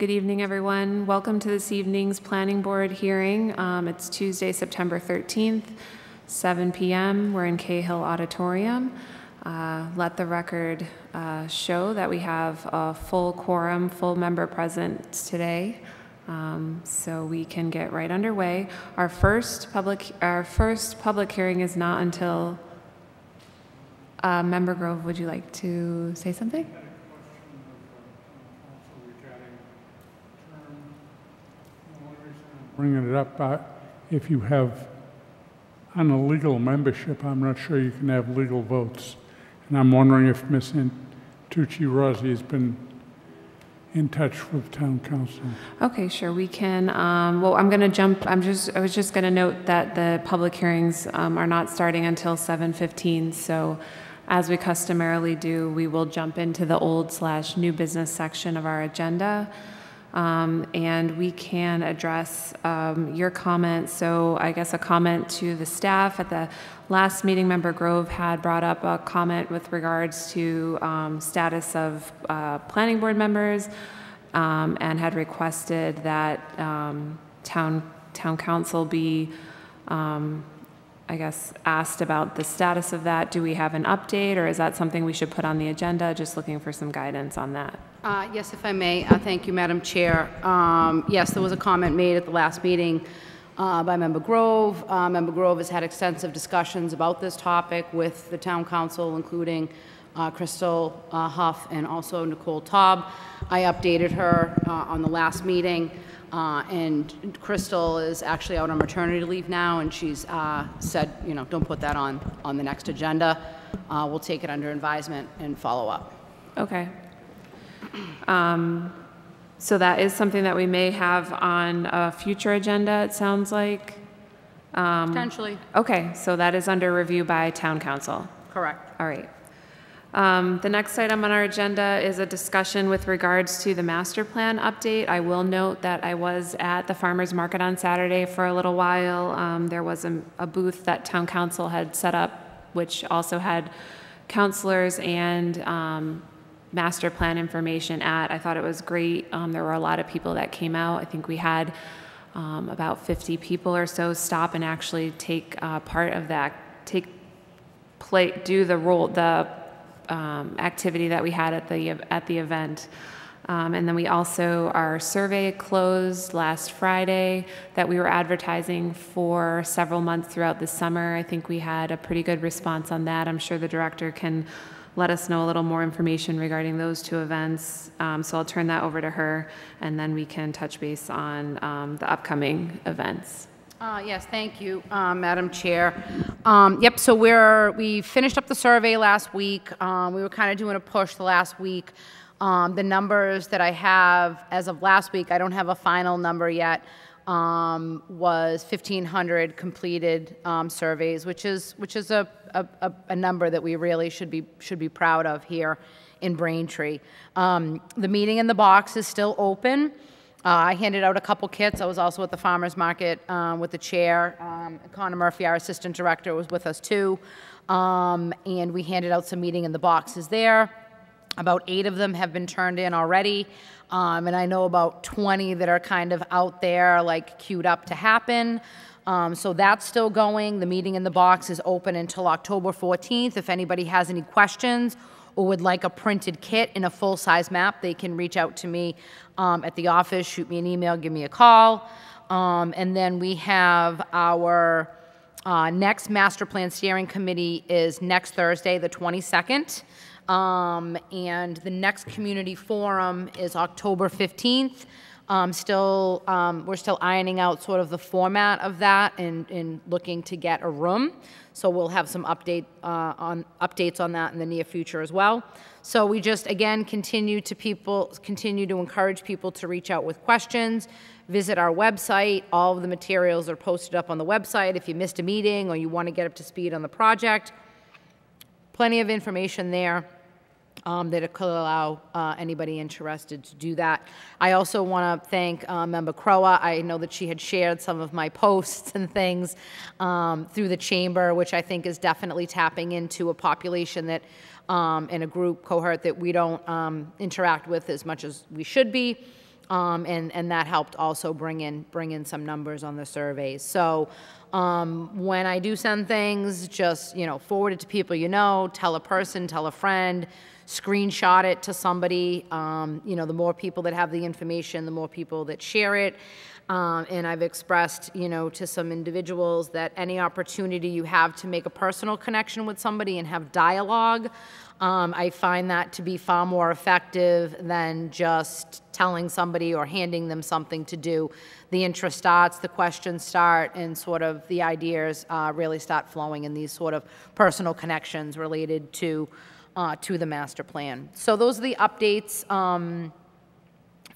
Good evening, everyone. Welcome to this evening's Planning Board hearing. Um, It's Tuesday, September 13th, 7 PM. We're in Cahill Auditorium. Uh, Let the record uh, show that we have a full quorum, full member present today, Um, so we can get right underway. Our first public, our first public hearing is not until, uh, Member Grove, would you like to say something? Bringing it up, if you have on a legal membership, I'm not sure you can have legal votes. And I'm wondering if Ms. Tucci Rossi has been in touch with town counsel. Okay, sure, we can, um, well, I'm going to jump, I'm just, I was just going to note that the public hearings um, are not starting until 7:15, so as we customarily do, we will jump into the old slash new business section of our agenda. Um, And we can address um, your comments. So I guess a comment to the staff. At the last meeting, Member Grove had brought up a comment with regards to um, status of uh, planning board members um, and had requested that um, town, town counsel be, um, I guess, asked about the status of that. Do we have an update, or is that something we should put on the agenda? Just looking for some guidance on that. Uh, Yes, if I may, Uh, thank you, Madam Chair. Um, Yes, there was a comment made at the last meeting uh, by Member Grove. Uh, Member Grove has had extensive discussions about this topic with the town counsel, including uh, Crystal uh, Huff and also Nicole Taub. I updated her on the last meeting, uh, and Crystal is actually out on maternity leave now, and she's uh, said, you know, don't put that on, on the next agenda. Uh, We'll take it under advisement and follow up. Okay. Um, So that is something that we may have on a future agenda, it sounds like? Potentially. Okay, so that is under review by town counsel. Correct. All right. Um, The next item on our agenda is a discussion with regards to the master plan update. I will note that I was at the farmer's market on Saturday for a little while. Um, There was a a booth that town council had set up, which also had counselors and um, master plan information at. I thought it was great. Um, There were a lot of people that came out. I think we had um, about 50 people or so stop and actually take uh, part of that, take play, do the role, the um, activity that we had at the, at the event. Um, and then we also, our survey closed last Friday that we were advertising for several months throughout the summer. I think we had a pretty good response on that. I'm sure the director can let us know a little more information regarding those two events. Um, so I'll turn that over to her, and then we can touch base on um, the upcoming events. Uh, Yes, thank you, uh, Madam Chair. Um, Yep, so we're, we finished up the survey last week. Um, We were kind of doing a push the last week. Um, The numbers that I have as of last week, I don't have a final number yet, um, was 1,500 completed um, surveys, which is, which is a, a- a, number that we really should be, should be proud of here in Braintree. Um, The meeting in the box is still open. Uh, I handed out a couple kits. I was also at the farmer's market um, with the chair. Um, Connor Murphy, our assistant director, was with us too. Um, And we handed out some meeting in the boxes there. About eight of them have been turned in already. Um, And I know about 20 that are kind of out there, like queued up to happen. Um, So that's still going. The meeting in the box is open until October 14th. If anybody has any questions or would like a printed kit in a full-size map, they can reach out to me um, at the office, shoot me an email, give me a call. Um, And then we have our uh, next master plan steering committee is next Thursday, the 22nd. Um, And the next community forum is October 15th. Um, Still, um, we're still ironing out sort of the format of that and, and looking to get a room. So we'll have some update, uh, on, updates on that in the near future as well. So we just, again, continue to people, continue to encourage people to reach out with questions, visit our website. All of the materials are posted up on the website. If you missed a meeting or you want to get up to speed on the project, plenty of information there um, that it could allow uh, anybody interested to do that. I also want to thank uh, Member Crowa. I know that she had shared some of my posts and things um, through the chamber, which I think is definitely tapping into a population that, um, and a group cohort that we don't um, interact with as much as we should be. um, and, and that helped also bring in, bring in some numbers on the surveys. So um, when I do send things, just, you know, forward it to people you know, tell a person, tell a friend, screenshot it to somebody. Um, You know, the more people that have the information, the more people that share it. Um, And I've expressed, you know, to some individuals that any opportunity you have to make a personal connection with somebody and have dialogue, um, I find that to be far more effective than just telling somebody or handing them something to do. The interest starts, the questions start, and sort of the ideas uh, really start flowing in these sort of personal connections related to, uh, to the master plan. So those are the updates. Um,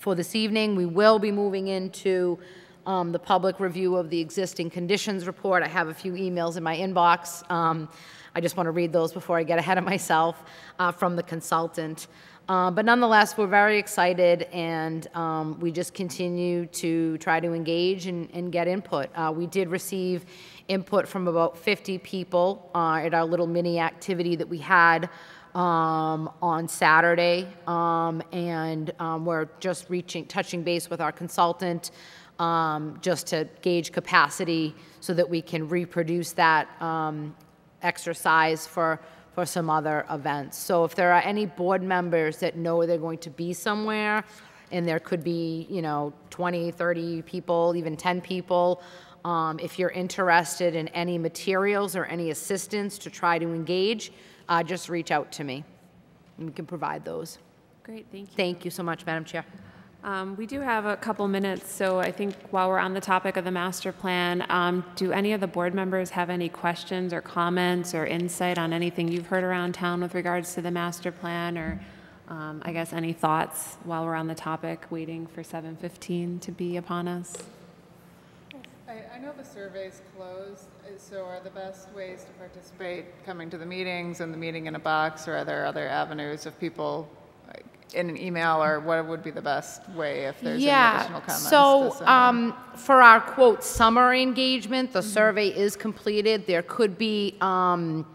for this evening. We will be moving into um, the public review of the existing conditions report. I have a few emails in my inbox. Um, I just want to read those before I get ahead of myself uh, from the consultant. Uh, But nonetheless, we're very excited, and um, we just continue to try to engage and and get input. Uh, We did receive input from about 50 people uh, at our little mini activity that we had um, on Saturday, um, and um, we're just reaching, touching base with our consultant, um, just to gauge capacity so that we can reproduce that um, exercise for, for some other events. So if there are any board members that know they're going to be somewhere, and there could be, you know, 20, 30 people, even 10 people, um, if you're interested in any materials or any assistance to try to engage, uh, just reach out to me. and We can provide those. Great, thank you. Thank you so much, Madam Chair. Um, We do have a couple minutes, so I think while we're on the topic of the master plan, um, do any of the board members have any questions or comments or insight on anything you've heard around town with regards to the master plan, or um, I guess any thoughts while we're on the topic, waiting for 7:15 to be upon us? I, I know the survey's closed, so are the best ways to participate coming to the meetings and the meeting in a box, or are there other avenues of people like, in an email, or what would be the best way if there's any additional comments? So, um, for our quote summer engagement, the survey is completed. There could be, um,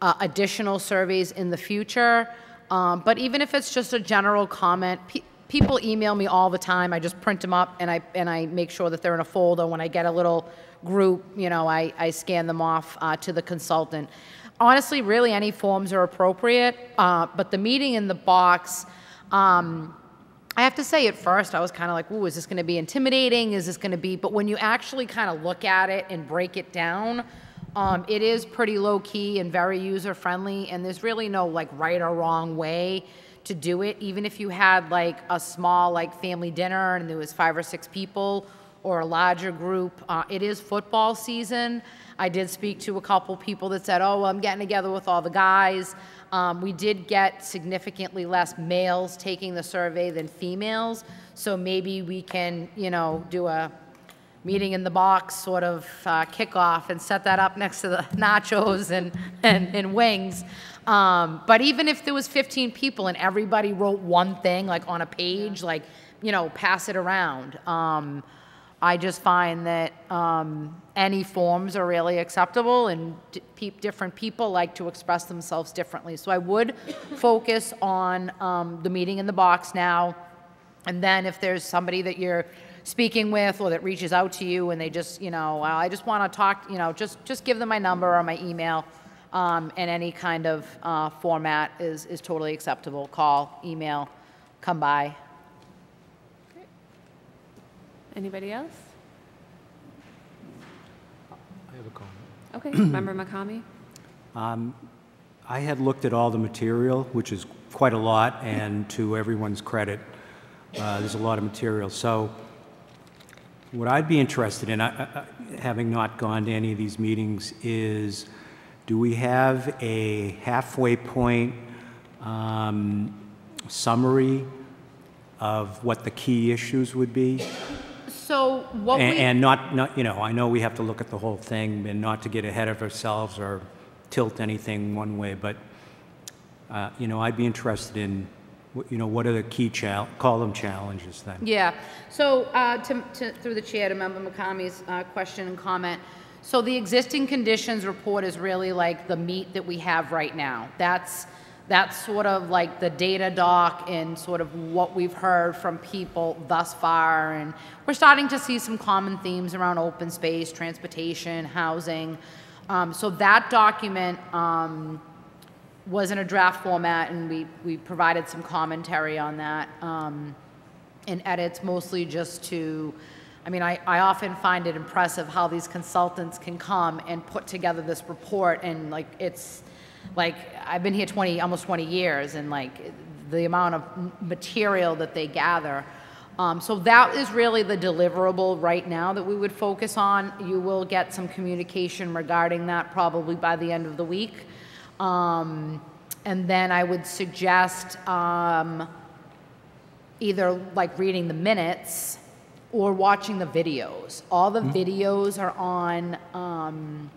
uh, additional surveys in the future. Um, but even if it's just a general comment, people email me all the time. I just print them up and I, and I make sure that they're in a folder. When I get a little group, you know, I, I scan them off, uh, to the consultant. Honestly, really, any forms are appropriate, uh, but the meeting in the box, um, I have to say, at first, I was kind of like, ooh, is this going to be intimidating? Is this going to be, but when you actually kind of look at it and break it down, um, it is pretty low key and very user friendly, and there's really no like right or wrong way to do it. Even if you had like a small like family dinner and there was five or six people, or a larger group. Uh, it is football season. I did speak to a couple people that said, "Oh, well, I'm getting together with all the guys." Um, we did get significantly less males taking the survey than females, so maybe we can, you know, do a meeting in the box sort of uh, kickoff and set that up next to the nachos and, and, and wings. Um, but even if there was 15 people and everybody wrote one thing, like on a page, like, you know, pass it around. Um, I just find that um, any forms are really acceptable and pe- different people like to express themselves differently. So I would focus on um, the meeting in the box now. And then if there's somebody that you're speaking with or that reaches out to you and they just, you know, "Well, I just want to talk, you know, just, just give them my number or my email. Um, and any kind of uh, format is, is totally acceptable. Call, email, come by. Anybody else? I have a comment. Okay, Member McCamey? Um, I had looked at all the material, which is quite a lot, and to everyone's credit, uh, there's a lot of material. So what I'd be interested in, I- I- I- having not gone to any of these meetings, is do we have a halfway point um, summary of what the key issues would be? So what And, we. and not, not, you know, I know we have to look at the whole thing and not to get ahead of ourselves or tilt anything one way, but, uh, you know, I'd be interested in, you know, what are the key chal, call them challenges then? Yeah, so uh, to, to, through the chair to Member McCamey's uh, question and comment, so the existing conditions report is really like the meat that we have right now. That's that's sort of like the data doc and sort of what we've heard from people thus far. And we're starting to see some common themes around open space, transportation, housing. Um, so that document um, was in a draft format, and we, we provided some commentary on that um, and edits, mostly just to, I mean, I, I often find it impressive how these consultants can come and put together this report, and like, it's, like, I've been here 20, almost 20 years, and like, the amount of material that they gather. Um, so that is really the deliverable right now that we would focus on. You will get some communication regarding that probably by the end of the week. Um, and then I would suggest, um, either like reading the minutes or watching the videos. All the videos are on um,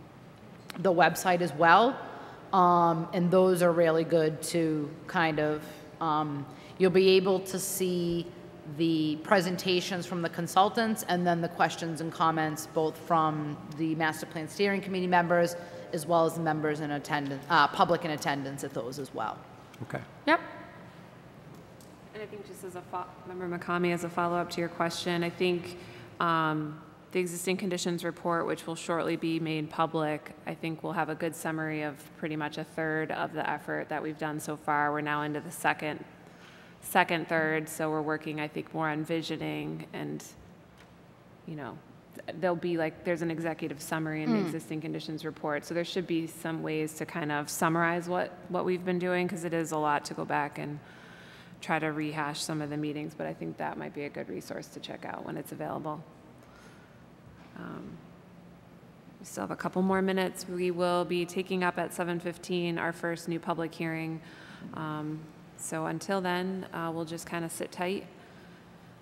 the website as well, um, and those are really good to kind of. Um, you'll be able to see the presentations from the consultants and then the questions and comments both from the master plan steering committee members as well as the members in attendance, uh, public in attendance at those as well. Okay. Yep. I think just as a, Member McCamey, as a follow-up to your question, I think um, the existing conditions report, which will shortly be made public, I think will have a good summary of pretty much a third of the effort that we've done so far. We're now into the second, second third, so we're working, I think, more on visioning and, you know, there'll be like, there's an executive summary in the existing conditions report, so there should be some ways to kind of summarize what, what we've been doing, because it is a lot to go back and try to rehash some of the meetings, but I think that might be a good resource to check out when it's available. Um, We still have a couple more minutes. We will be taking up at 7:15 our first new public hearing. Um, So until then, uh, we'll just kind of sit tight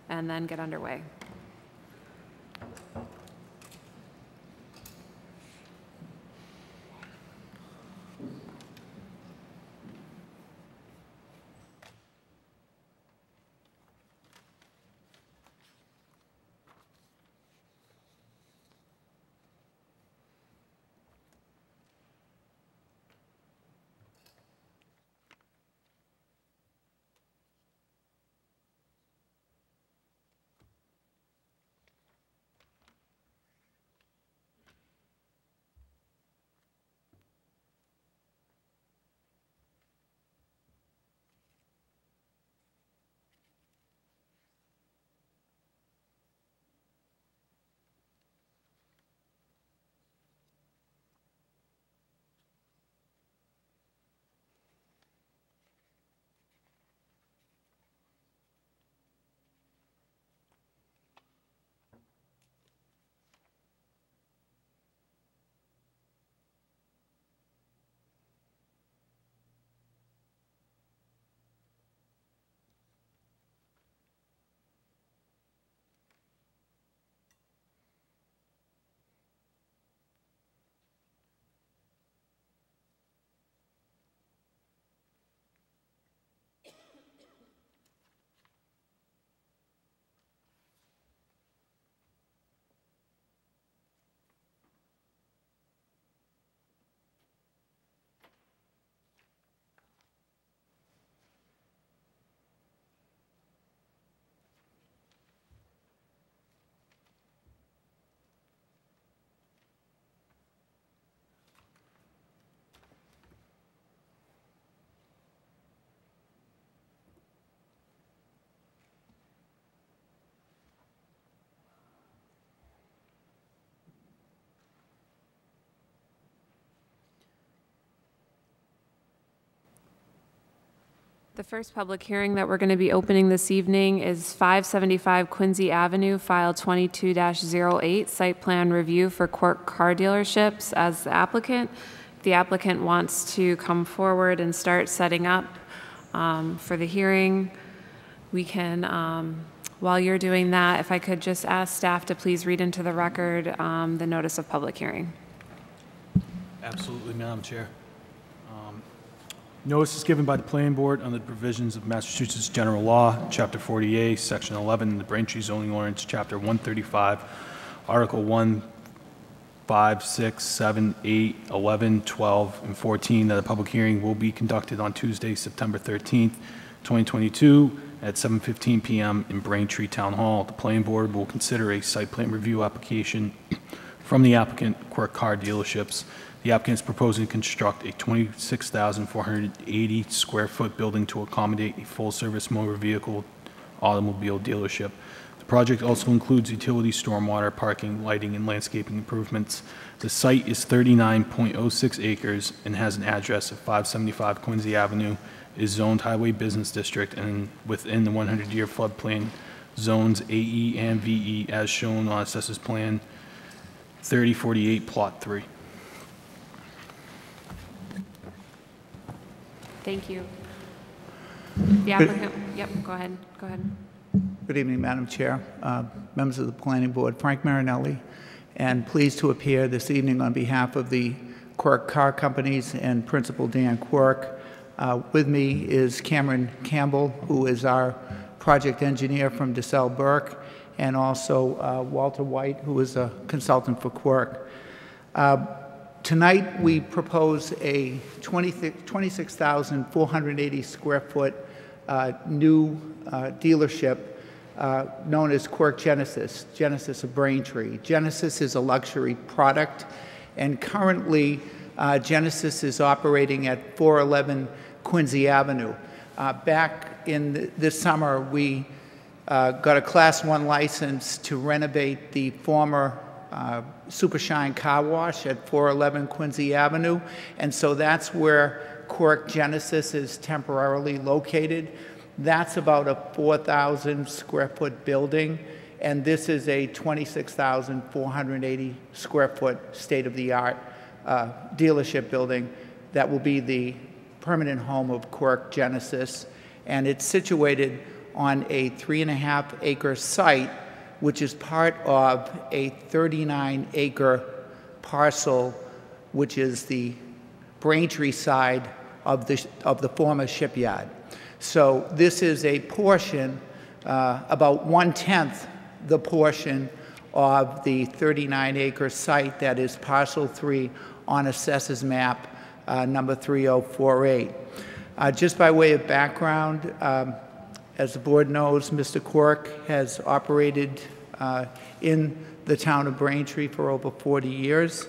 and then get underway. The first public hearing that we're going to be opening this evening is 575 Quincy Avenue, file 22-08, site plan review for Quirk Car Dealerships as the applicant. The applicant wants to come forward and start setting up um, for the hearing. We can, um, while you're doing that, if I could just ask staff to please read into the record um, the notice of public hearing. Absolutely, Madam Chair. Notice is given by the planning board under the provisions of Massachusetts General Law, Chapter 40A, Section 11, the Braintree zoning ordinance, Chapter 135, Article 1, 5, 6, 7, 8, 11, 12, and 14, that a public hearing will be conducted on Tuesday, September 13th, 2022, at 7:15 PM in Braintree Town Hall. The planning board will consider a site plan review application from the applicant, Quirk Car Dealerships. The applicant is proposing to construct a 26,480 square foot building to accommodate a full-service motor vehicle automobile dealership. The project also includes utility, stormwater, parking, lighting, and landscaping improvements. The site is 39.06 acres and has an address of 575 Quincy Avenue, is zoned Highway Business District and within the 100-year floodplain zones AE and VE as shown on Assessors Plan 3048, Plot 3. Thank you. The applicant, yep, go ahead, go ahead. Good evening, Madam Chair, uh, members of the Planning Board, Frank Marinelli, and pleased to appear this evening on behalf of the Quirk Car Companies and Principal Dan Quirk. Uh, With me is Cameron Campbell, who is our project engineer from DeSalle Burke, and also uh, Walter White, who is a consultant for Quirk. Uh, Tonight, we propose a 26,480 square foot uh, new uh, dealership uh, known as Quirk Genesis, Genesis of Braintree. Genesis is a luxury product, and currently uh, Genesis is operating at 411 Quincy Avenue. Uh, back in th- this summer, we uh, got a Class 1 license to renovate the former Super Shine Car Wash at 411 Quincy Avenue, and so that's where Quirk Genesis is temporarily located. That's about a 4,000 square foot building, and this is a 26,480 square foot state-of-the-art uh, dealership building that will be the permanent home of Quirk Genesis, and it's situated on a three and a half acre site, which is part of a 39 acre parcel, which is the Braintree side of the, of the former shipyard. So this is a portion, uh, about one-tenth the portion of the 39-acre site that is parcel three on Assessors Map uh, number 3048. Uh, Just by way of background, um, as the board knows, Mr. Quirk has operated uh, in the town of Braintree for over 40 years.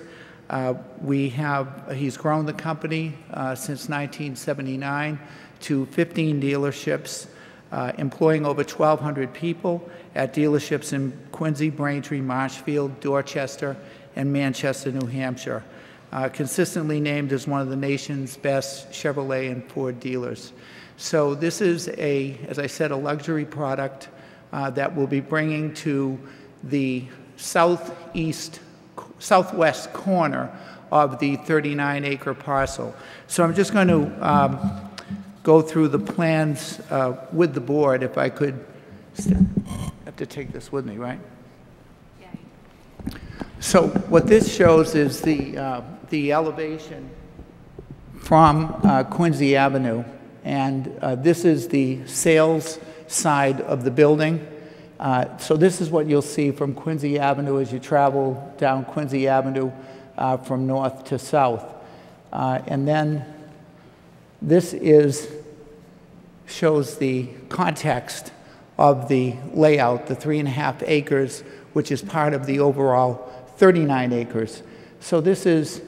Uh, We have, he's grown the company uh, since 1979 to 15 dealerships, uh, employing over 1,200 people at dealerships in Quincy, Braintree, Marshfield, Dorchester, and Manchester, New Hampshire. Uh, Consistently named as one of the nation's best Chevrolet and Ford dealers. So this is a, as I said, a luxury product uh, that we'll be bringing to the southeast, southwest corner of the 39-acre parcel. So I'm just going to um, go through the plans uh, with the board, if I could. have to take this with me, right? So what this shows is the, uh, the elevation from uh, Quincy Avenue, and uh, this is the sales side of the building. Uh, So this is what you'll see from Quincy Avenue as you travel down Quincy Avenue uh, from north to south. Uh, And then this is, shows the context of the layout, the three and a half acres, which is part of the overall 39 acres. So this is,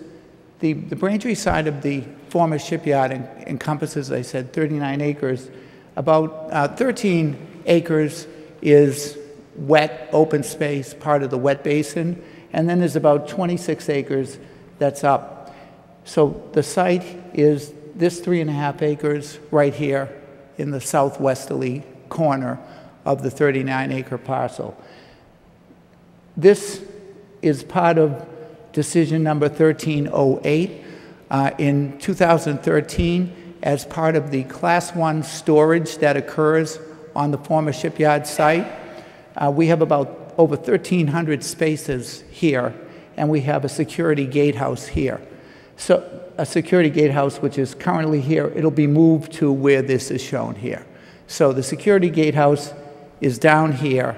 the, the Braintree side of the former shipyard en- encompasses, as I said, 39 acres. About uh, 13 acres is wet, open space, part of the wet basin, and then there's about 26 acres that's up. So the site is this three and a half acres right here in the southwesterly corner of the 39 acre parcel. This is part of decision number 1308. Uh, In 2013, as part of the Class 1 storage that occurs on the former shipyard site, uh, we have about over 1,300 spaces here, and we have a security gatehouse here. So a security gatehouse, which is currently here, it'll be moved to where this is shown here. So the security gatehouse is down here,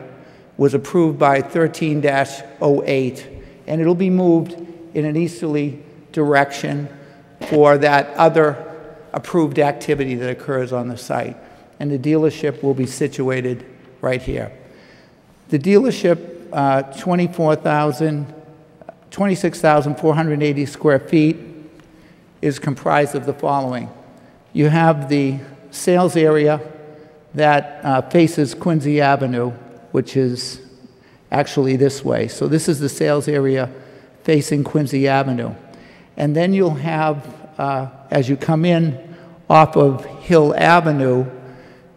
was approved by 13-08, and it'll be moved in an easterly direction for that other approved activity that occurs on the site. And the dealership will be situated right here. The dealership, uh, 24,000, 26,480 square feet, is comprised of the following. You have the sales area that uh, faces Quincy Avenue, which is actually this way. So this is the sales area facing Quincy Avenue. And then you'll have, uh, as you come in off of Hill Avenue,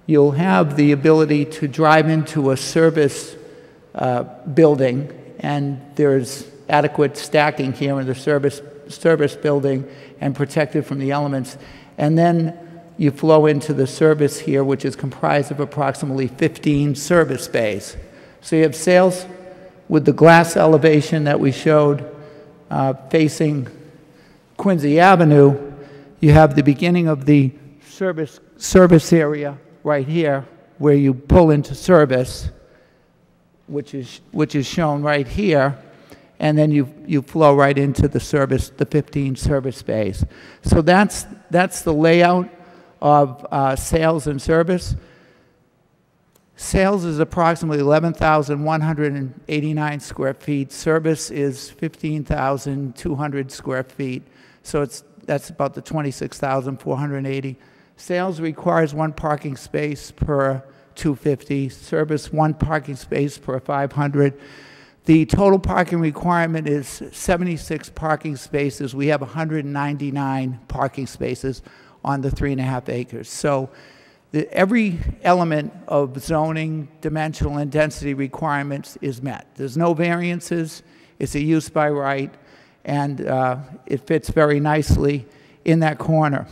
you'll have the ability to drive into a service uh, building, and there's adequate stacking here in the service, service building and protected from the elements. And then you flow into the service here, which is comprised of approximately 15 service bays. So you have sales with the glass elevation that we showed uh, facing Quincy Avenue. You have the beginning of the service, service area right here where you pull into service, which is, which is shown right here and then you, you flow right into the service, the 15 service bays. So that's, that's the layout of uh, sales and service. Sales is approximately 11,189 square feet. Service is 15,200 square feet. So it's, that's about the 26,480. Sales requires one parking space per 250. Service, one parking space per 500. The total parking requirement is 76 parking spaces. We have 199 parking spaces on the three and a half acres. So the, every element of zoning, dimensional, and density requirements is met. There's no variances. It's a use by right, and uh, it fits very nicely in that corner.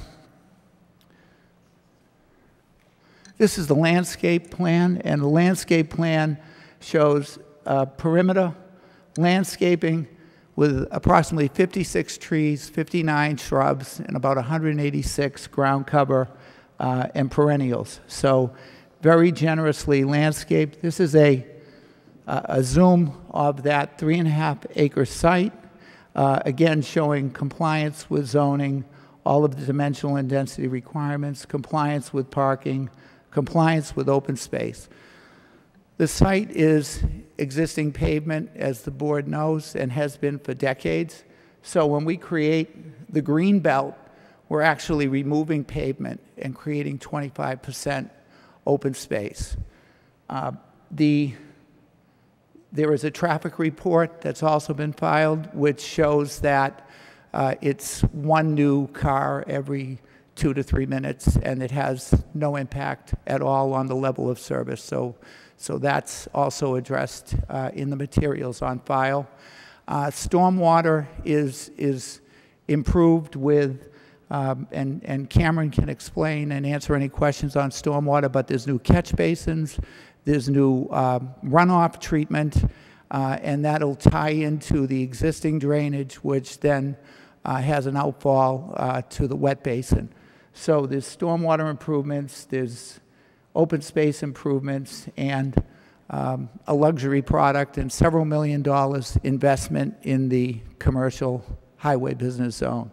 This is the landscape plan, and the landscape plan shows perimeter landscaping with approximately 56 trees, 59 shrubs, and about 186 ground cover uh, and perennials. So very generously landscaped. This is a, a zoom of that three and a half acre site, uh, again showing compliance with zoning, all of the dimensional and density requirements, compliance with parking, compliance with open space. The site is existing pavement, as the board knows, and has been for decades. So when we create the green belt, we're actually removing pavement and creating 25% open space. Uh, the, there is a traffic report that's also been filed, which shows that uh, it's one new car every two to three minutes, and it has no impact at all on the level of service. So so that's also addressed uh, in the materials on file. Uh, stormwater is, is improved with, um, and, and Cameron can explain and answer any questions on stormwater, but there's new catch basins, there's new um, runoff treatment, uh, and that'll tie into the existing drainage, which then uh, has an outfall uh, to the wet basin. So there's stormwater improvements, there's open space improvements, and um, a luxury product and several million dollars investment in the commercial highway business zone.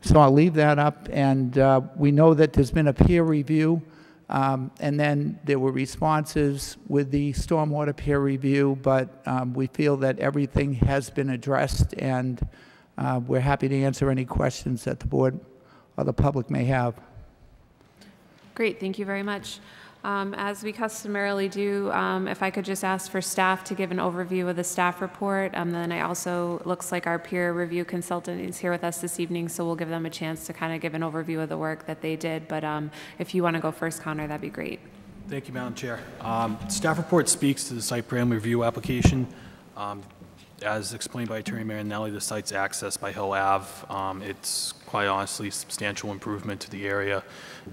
So I'll leave that up, and uh, we know that there's been a peer review, um, and then there were responses with the stormwater peer review, but um, we feel that everything has been addressed, and uh, we're happy to answer any questions that the board or the public may have. Great, thank you very much. Um, As we customarily do, um, if I could just ask for staff to give an overview of the staff report, and then I also, looks like our peer review consultant is here with us this evening, so we'll give them a chance to kind of give an overview of the work that they did. But um, if you want to go first, Connor, that'd be great. Thank you, Madam Chair. Um, Staff report speaks to the site plan review application. As explained by Attorney Marinelli, the site's accessed by Hill Ave. Um, It's quite honestly substantial improvement to the area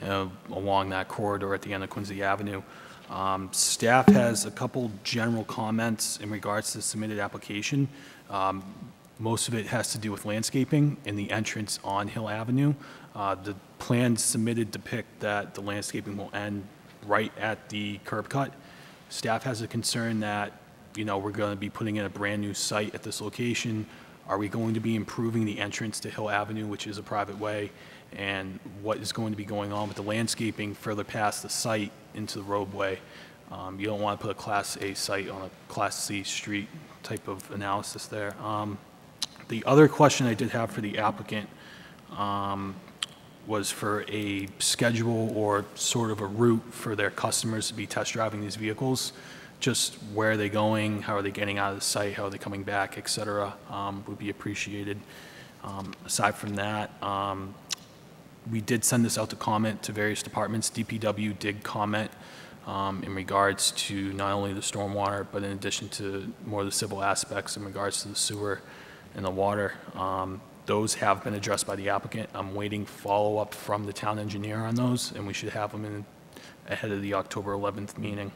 uh, along that corridor at the end of Quincy Avenue. Um, Staff has a couple general comments in regards to the submitted application. Um, Most of it has to do with landscaping and the entrance on Hill Avenue. Uh, The plans submitted depict that the landscaping will end right at the curb cut. Staff has a concern that you know, we're going to be putting in a brand-new site at this location. Are we going to be improving the entrance to Hill Avenue, which is a private way? And what is going to be going on with the landscaping further past the site into the roadway? Um, You don't want to put a Class A site on a Class C street type of analysis there. Um, The other question I did have for the applicant um, was for a schedule or sort of a route for their customers to be test driving these vehicles. Just where are they going, how are they getting out of the site, how are they coming back, et cetera, um, would be appreciated. Um, Aside from that, um, we did send this out to comment to various departments. DPW did comment um, in regards to not only the stormwater, but in addition to more of the civil aspects in regards to the sewer and the water. Um, Those have been addressed by the applicant. I'm waiting follow-up from the town engineer on those, and we should have them in ahead of the October 11th meeting.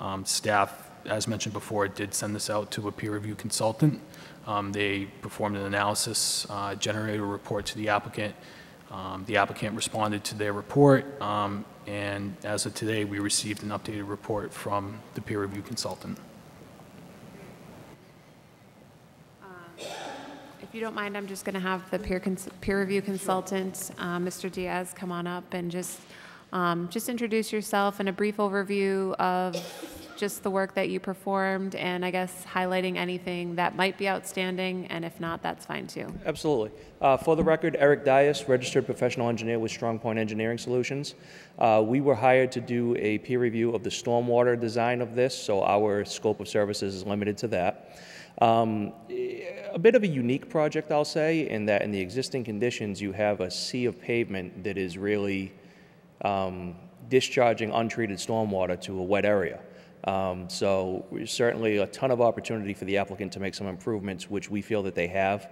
Um, Staff, as mentioned before, did send this out to a peer review consultant. Um, They performed an analysis, uh, generated a report to the applicant. Um, The applicant responded to their report, um, and as of today, we received an updated report from the peer review consultant. If you don't mind, I'm just going to have the peer, peer review consultant, uh, Mr. Diaz, come on up and just, um, just introduce yourself and a brief overview of just the work that you performed and I guess highlighting anything that might be outstanding, and if not, that's fine too. Absolutely. Uh, For the record, Eric Dias, registered professional engineer with StrongPoint Engineering Solutions. Uh, We were hired to do a peer review of the stormwater design of this, so our scope of services is limited to that. Um, A bit of a unique project, I'll say, in that in the existing conditions, you have a sea of pavement that is really um, discharging untreated stormwater to a wet area. Um, So certainly a ton of opportunity for the applicant to make some improvements, which we feel that they have.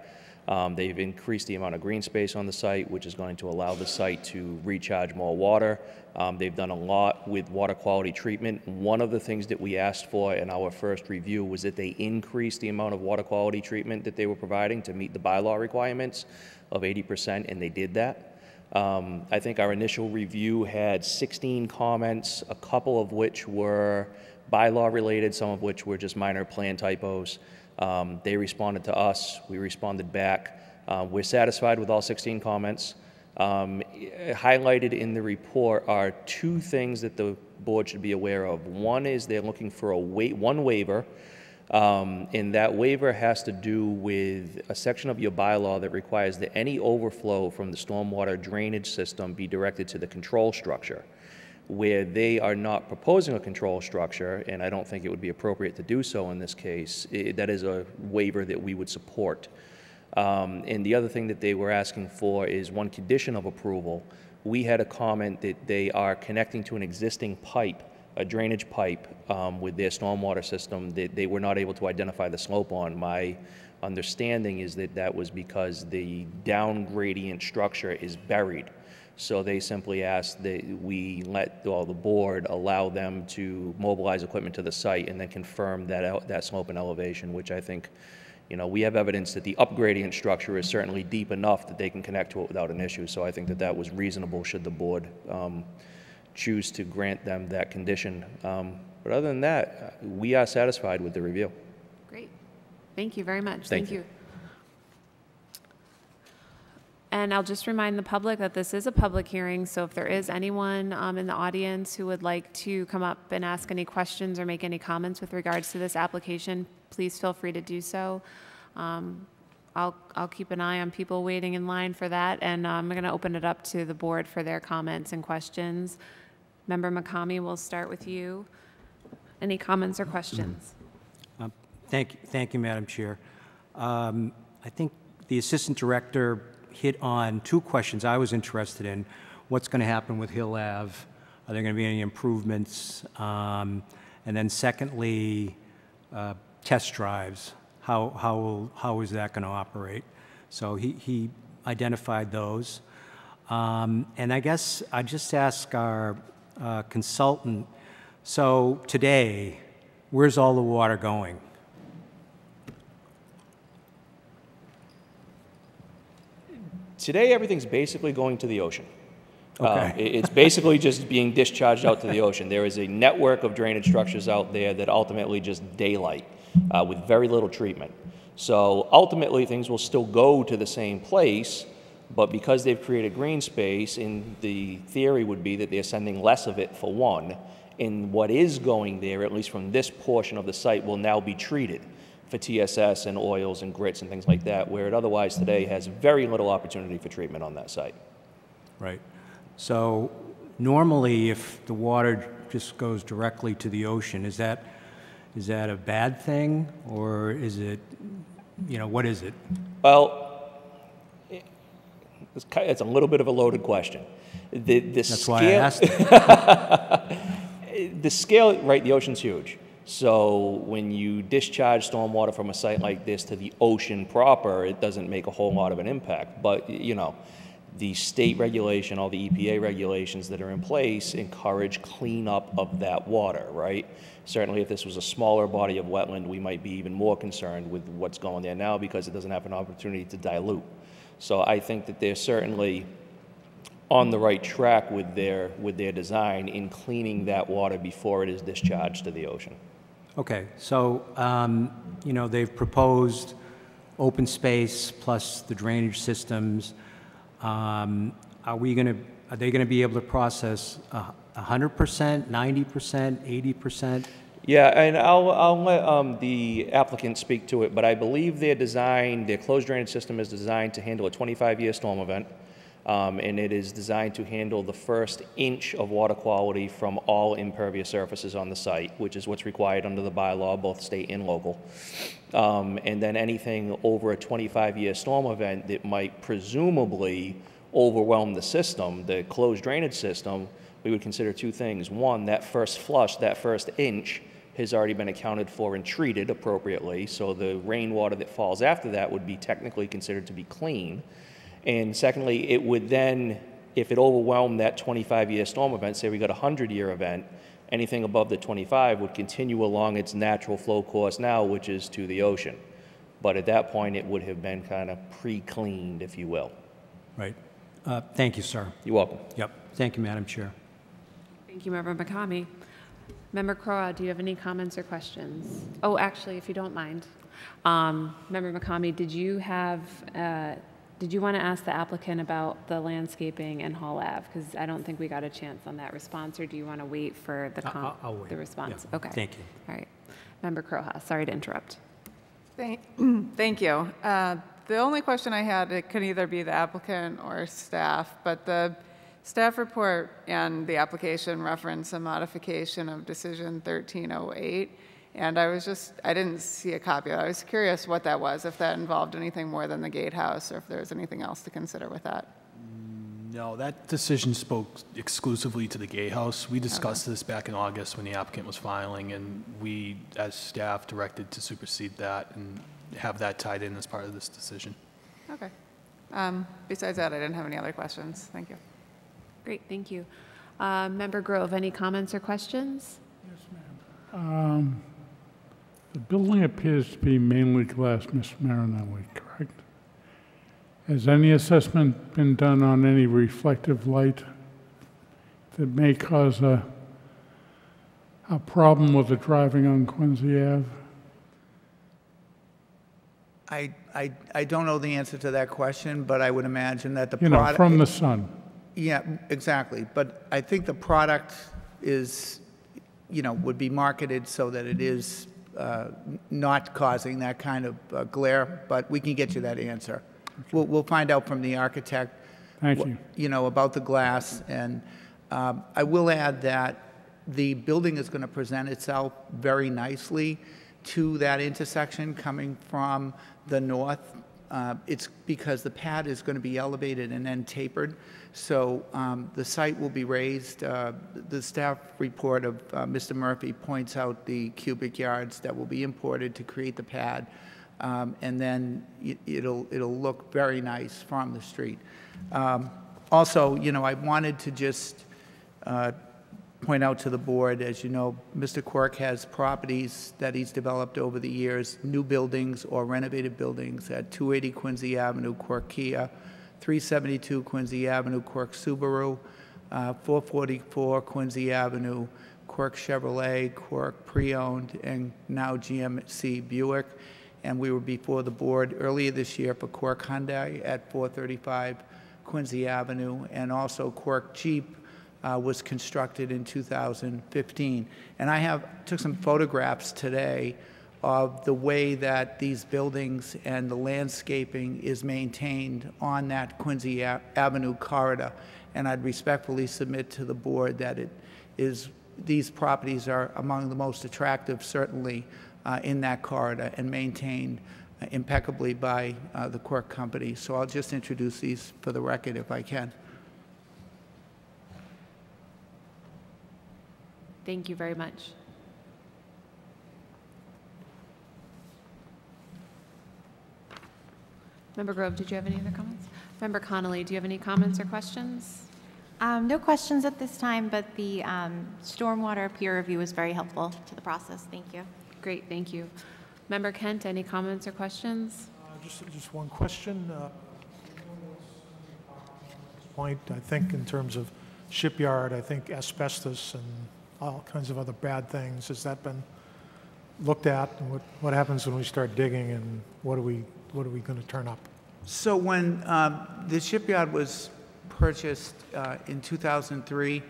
Um, They've increased the amount of green space on the site, which is going to allow the site to recharge more water. Um, They've done a lot with water quality treatment. One of the things that we asked for in our first review was that they increase the amount of water quality treatment that they were providing to meet the bylaw requirements of 80%, and they did that. Um, I think our initial review had 16 comments, a couple of which were bylaw-related, some of which were just minor plan typos. Um, They responded to us, we responded back. Uh, We're satisfied with all 16 comments. Um, Highlighted in the report are two things that the board should be aware of. One is they're looking for a wa, one waiver, um, And that waiver has to do with a section of your bylaw that requires that any overflow from the stormwater drainage system be directed to the control structure. Where they are not proposing a control structure, and I don't think it would be appropriate to do so in this case, i- that is a waiver that we would support. Um, And the other thing that they were asking for is one condition of approval. We had a comment that they are connecting to an existing pipe, a drainage pipe, um, with their stormwater system, that they were not able to identify the slope on. My understanding is that that was because the down gradient structure is buried. So they simply asked that we let, well, the board allow them to mobilize equipment to the site and then confirm that, that slope and elevation, which I think, you know, we have evidence that the upgradient structure is certainly deep enough that they can connect to it without an issue. So I think that that was reasonable should the board um, choose to grant them that condition. Um, But other than that, we are satisfied with the review. Great. Thank you very much. Thank Thank you. you. And I'll just remind the public that this is a public hearing, so if there is anyone um, in the audience who would like to come up and ask any questions or make any comments with regards to this application, please feel free to do so. Um, I'll, I'll keep an eye on people waiting in line for that, and um, I'm going to open it up to the board for their comments and questions. Member McCamey, we'll start with you. Any comments or questions? Um, Thank, thank you, Madam Chair. Um, I think the Assistant Director hit on two questions I was interested in. What's going to happen with Hill Ave? Are there going to be any improvements? Um, And then secondly, uh, test drives. How, how, will- how is that going to operate? So he, he identified those. Um, And I guess I just ask our uh, consultant, so today, where's all the water going? Today, everything's basically going to the ocean. Um, Okay. It's basically just being discharged out to the ocean. There is a network of drainage structures out there that ultimately just daylight. uh, with very little treatment. So ultimately, things will still go to the same place, but because they've created green space, in the theory would be that they're sending less of it for one, and what is going there, at least from this portion of the site, will now be treated for TSS and oils and grits and things like that, where it otherwise today has very little opportunity for treatment on that site. Right. So normally, if the water just goes directly to the ocean, is that, is that a bad thing? Or is it, you know, what is it? Well, it- it's it's a little bit of a loaded question. The, the That's why I scale- asked the scale, right, the ocean's huge. So when you discharge stormwater from a site like this to the ocean proper, it doesn't make a whole lot of an impact. But, you know, the state regulation, all the EPA regulations that are in place encourage cleanup of that water, right? Certainly, if this was a smaller body of wetland, we might be even more concerned with what's going there now because it doesn't have an opportunity to dilute. So I think that they're certainly on the right track with their, with their design in cleaning that water before it is discharged to the ocean. Okay, so, um, you know, they've proposed open space plus the drainage systems. Um, Are we going to, are they going to be able to process a 100%, 90%, 80%? Yeah, and I'll, I'll let um, the applicant speak to it, but I believe their design, their closed drainage system is designed to handle a 25-year storm event, um, and it is designed to handle the first inch of water quality from all impervious surfaces on the site, which is what's required under the bylaw, both state and local. Um, And then anything over a 25-year storm event that might presumably overwhelm the system, the closed drainage system, we would consider two things. One, that first flush, that first inch, has already been accounted for and treated appropriately, so the rainwater that falls after that would be technically considered to be clean. And secondly, it would then, if it overwhelmed that 25-year storm event, say we got a 100-year event, anything above the 25 would continue along its natural flow course now, which is to the ocean. But at that point, it would have been kind of pre-cleaned, if you will. Right. Uh, Thank you, sir. You're welcome. Yep, thank you, Madam Chair. Thank you, Member McCamey. Member Crowe, do you have any comments or questions? Oh, actually, if you don't mind. Um, Member McCamey, did you have, uh, did you want to ask the applicant about the landscaping and Hall Ave? Because I don't think we got a chance on that response, or do you want to wait for the, I- com- I'll- I'll wait. the response? Yeah, Okay. thank you. All right. Member Crowe, sorry to interrupt. Thank, thank you. Uh, The only question I had, it could either be the applicant or staff, but the staff report and the application reference a modification of decision 1308. And I was just, I didn't see a copy of it. I was curious what that was, if that involved anything more than the gatehouse, or if there was anything else to consider with that. No, that decision spoke exclusively to the gatehouse. We discussed this back in August when the applicant was filing, and we, as staff, directed to supersede that and have that tied in as part of this decision. Okay. Um, Besides that, I didn't have any other questions. Thank you. Great, thank you. Uh, Member Grove, any comments or questions? Yes, ma'am. Um, the building appears to be mainly glass, Ms. Marinelli, correct? Has any assessment been done on any reflective light that may cause a, a problem with the driving on Quincy Ave? I, I, I don't know the answer to that question, but I would imagine that the You know, from the sun. Yeah, exactly. But I think the product is, you know, would be marketed so that it is uh, not causing that kind of uh, glare, but we can get you that answer. We'll, we'll find out from the architect. Thank you. You know, about the glass. And um, I will add that the building is going to present itself very nicely to that intersection coming from the north. Uh, It's because the pad is going to be elevated and then tapered, so um, the site will be raised. Uh, The staff report of uh, Mr. Murphy points out the cubic yards that will be imported to create the pad, um, and then it- it'll, it'll look very nice from the street. Um, Also, you know, I wanted to just uh, point out to the board, as you know, Mr. Quirk has properties that he's developed over the years, new buildings or renovated buildings at 280 Quincy Avenue, Quirk Kia, 372 Quincy Avenue, Quirk Subaru, uh, 444 Quincy Avenue, Quirk Chevrolet, Quirk Pre-Owned, and now GMC Buick. And we were before the board earlier this year for Quirk Hyundai at 435 Quincy Avenue, and also Quirk Jeep uh, was constructed in 2015. And I have, took some photographs today of the way that these buildings and the landscaping is maintained on that Quincy A- Avenue corridor. And I'd respectfully submit to the board that it is, these properties are among the most attractive, certainly, uh, in that corridor and maintained uh, impeccably by uh, the Quirk Company. So I'll just introduce these for the record if I can. Thank you very much. Member Grove, did you have any other comments? Member Connolly, do you have any comments or questions? Um, No questions at this time, but the um, stormwater peer review was very helpful to the process. Thank you. Great, thank you. Member Kent, any comments or questions? Uh, Just, just one question. uh, Point, I think in terms of shipyard, I think asbestos and all kinds of other bad things, has that been looked at? And what, what happens when we start digging and what are we, what are we going to turn up? So when um, the shipyard was purchased uh, in 2003,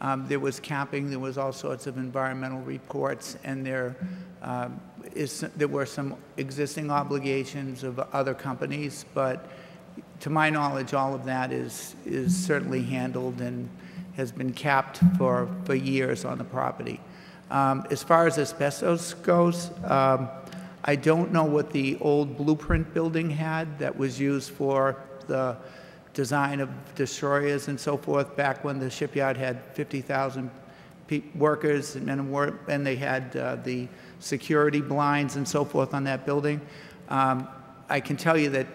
um, there was capping, there was all sorts of environmental reports, and there um, is, there were some existing obligations of other companies, but to my knowledge, all of that is, is certainly handled and has been capped for, for years on the property. Um, As far as asbestos goes, um, I don't know what the old blueprint building had that was used for the design of destroyers and so forth, back when the shipyard had 50,000 pe- workers and men and and they had uh, the security blinds and so forth on that building. Um, I can tell you that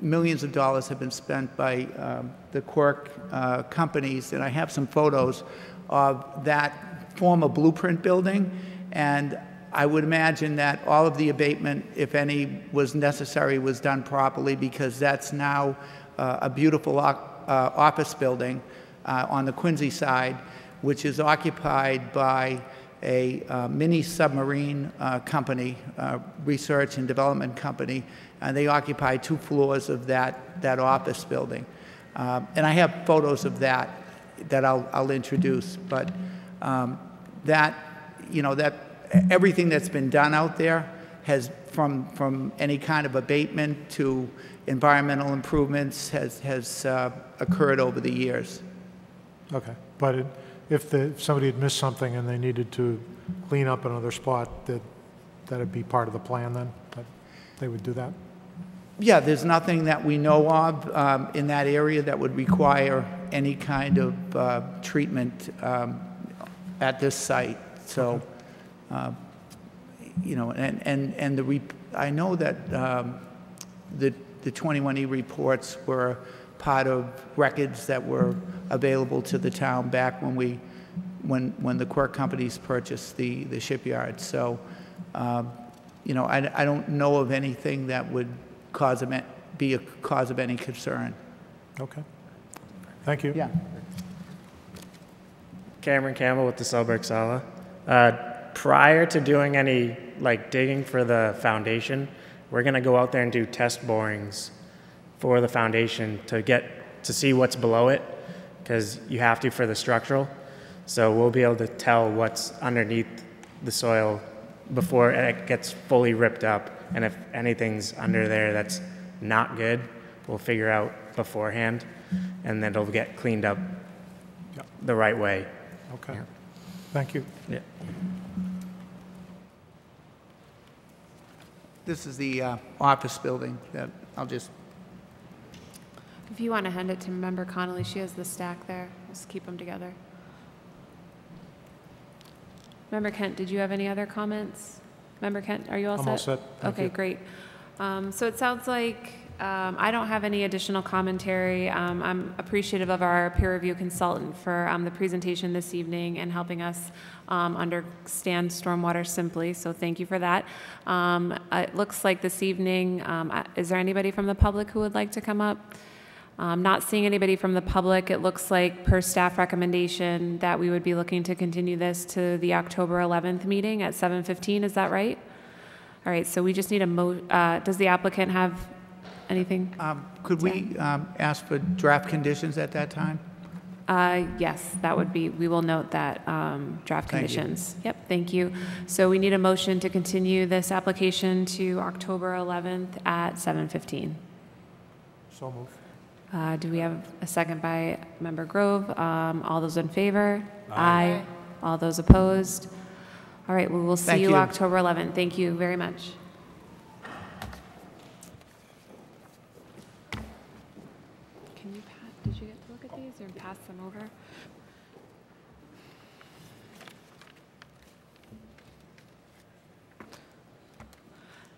millions of dollars have been spent by um, the Quirk uh, companies, and I have some photos of that former blueprint building, and I would imagine that all of the abatement, if any, was necessary, was done properly, because that's now uh, a beautiful uh, office building uh, on the Quincy side, which is occupied by a uh, mini submarine uh, company, uh, research and development company, and they occupy two floors of that, that office building. Um, and I have photos of that that I'll, I'll introduce, but um, that, you know, that everything that's been done out there has, from, from any kind of abatement to environmental improvements, has, has uh, occurred over the years. Okay, but it- if the, if somebody had missed something and they needed to clean up another spot, that, that'd be part of the plan then? That they would do that? Yeah, there's nothing that we know of um, in that area that would require any kind of uh, treatment um, at this site. So, uh, you know, and, and, and the, re- I know that um, the, the 21E reports were part of records that were available to the town back when we, when, when the Quirk companies purchased the, the shipyard. So, um, you know, I, I don't know of anything that would cause, them- be a cause of any concern. Okay. Thank you. Yeah. Cameron Campbell with the Selberg Sala. Uh, prior to doing any like digging for the foundation, we're gonna go out there and do test borings for the foundation to get to see what's below it, because you have to for the structural. So we'll be able to tell what's underneath the soil before it gets fully ripped up, and if anything's under there that's not good, we'll figure out beforehand, and then it'll get cleaned up Yep. the right way. Okay. Thank you. Yeah. This is the uh, office building that, I'll just, If you want to hand it to Member Connolly, she has the stack there. Just keep them together. Member Kent, did you have any other comments? Member Kent, are you all set? I'm all set. Thank Okay, you. great. Um, So it sounds like um, I don't have any additional commentary. Um, I'm appreciative of our peer review consultant for um, the presentation this evening and helping us um, understand stormwater simply, so thank you for that. Um, It looks like this evening, um, I- is there anybody from the public who would like to come up? Um, Not seeing anybody from the public, it looks like per staff recommendation that we would be looking to continue this to the October 11th meeting at 7:15, is that right? All right, so we just need a mo, uh, does the applicant have anything? Um, Could we um, ask for draft conditions at that time? Uh, Yes, that would be, we will note that, um, draft Thank you. conditions. Yep, thank you. So we need a motion to continue this application to October 11th at 7:15. So moved. Uh, Do we have a second by Member Grove? Um, All those in favor? Aye. All those opposed? All right, we will see Thank you you. October 11th. Thank you very much. Can you, pa- did you get to look at these or pass them over?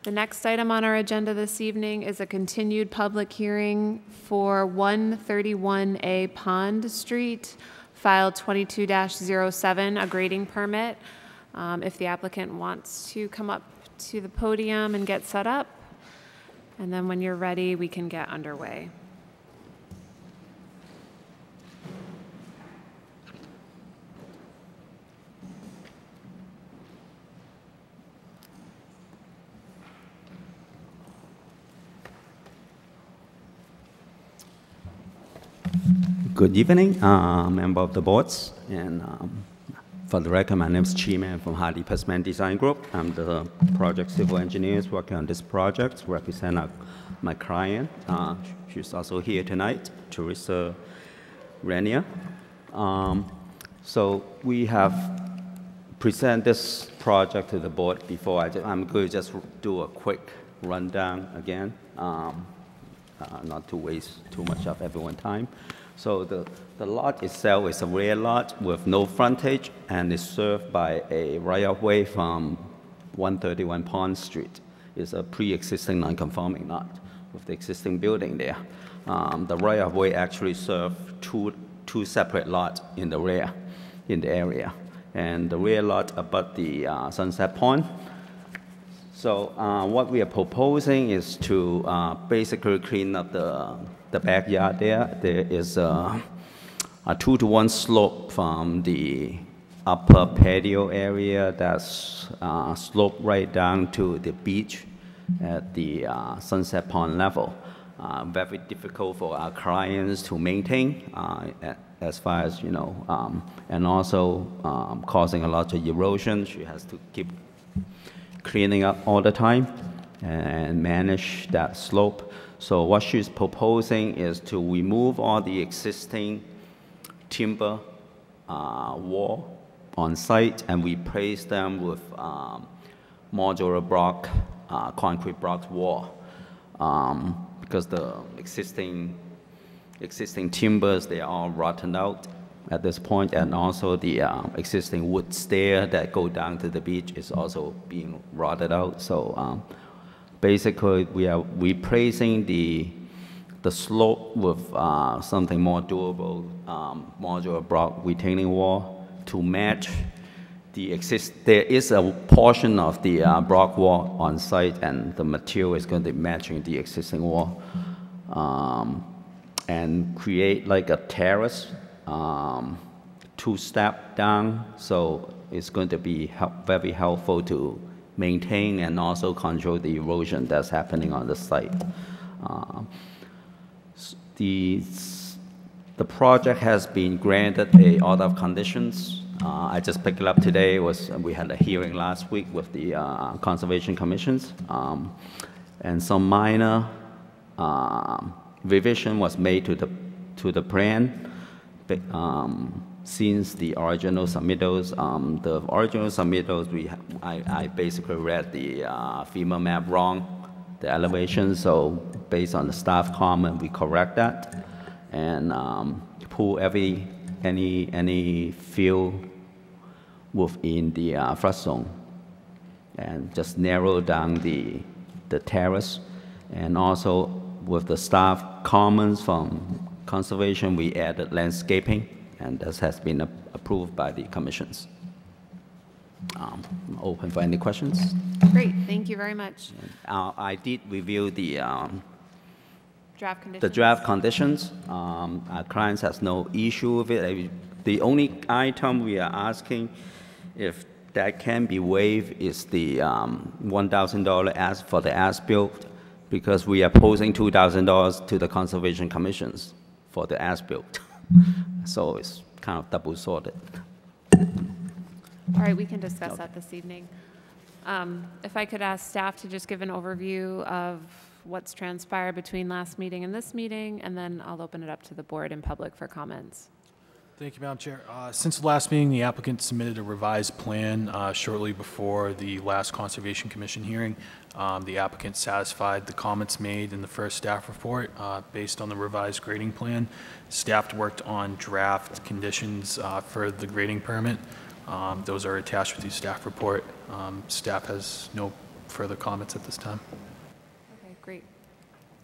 The next item on our agenda this evening is a continued public hearing for 131A Pond Street, file 22-07, a grading permit. Um, If the applicant wants to come up to the podium and get set up, and then when you're ready, we can get underway. Good evening, uh, member of the boards, and um, for the record, my name is Chi Man from Hardy Passman Design Group. I'm the project civil engineers working on this project, represent uh, my client. Uh, she's also here tonight, Teresa Renier. Um, so we have present this project to the board before. I I'm going to just do a quick rundown again. Um, uh, not to waste too much of everyone's time. So the, the lot itself is a rear lot with no frontage and is served by a right-of-way from 131 Pond Street. It's a pre-existing non-conforming lot with the existing building there. Um, the right-of-way actually serves two, two separate lots in the rear, in the area. And the rear lot abut the uh, Sunset Pond, so uh, what we are proposing is to uh, basically clean up the, the backyard there. There is a, a two-to-one slope from the upper patio area that's uh, sloped right down to the beach at the uh, Sunset Pond level. Uh, Very difficult for our clients to maintain uh, as far as, you know, um, and also um, causing a lot of erosion. She has to keep cleaning up all the time and manage that slope. So what she's proposing is to remove all the existing timber uh, wall on site and replace them with um, modular block, uh, concrete block wall. Um, because the existing existing timbers, they are all rotten out at this point, and also the uh, existing wood stair that go down to the beach is also being rotted out. So um, basically, we are replacing the the slope with uh, something more durable, um, modular block retaining wall to match the exist. There is a portion of the uh, block wall on site, and the material is going to be matching the existing wall, um, and create like a terrace, um, two step down. So it's going to be help, very helpful to maintain and also control the erosion that's happening on the site. Um, the, the project has been granted a order of conditions. Uh, I just picked it up today, was, we had a hearing last week with the uh, Conservation Commissions. Um, And some minor um, revision was made to the, to the plan. But, um, Since the original submittals, um, the original submittals, we, I, I basically read the uh, FEMA map wrong, the elevation, so based on the staff comment, we correct that. And um, pull every, any, any field within the uh, flood zone. And just narrow down the, the terrace. And also with the staff comments from conservation, we added landscaping, and this has been approved by the commissions. Um, I'm Open for any questions? Great, thank you very much. Uh, I did review the um, Draft the conditions? draft conditions. Um, Our clients has no issue with it. The only item we are asking if that can be waived is the um, $1,000 as for the as-built, because we are posing $2,000 to the Conservation Commissions for the as-built. So it's kind of double-sorted. All right, we can discuss that this evening. Um, If I could ask staff to just give an overview of what's transpired between last meeting and this meeting, and then I'll open it up to the board in public for comments. Thank you, Madam Chair. Uh, Since the last meeting, the applicant submitted a revised plan uh, shortly before the last Conservation Commission hearing. Um, The applicant satisfied the comments made in the first staff report uh, based on the revised grading plan. Staff worked on draft conditions uh, for the grading permit. Um, Those are attached with the staff report. Um, Staff has no further comments at this time.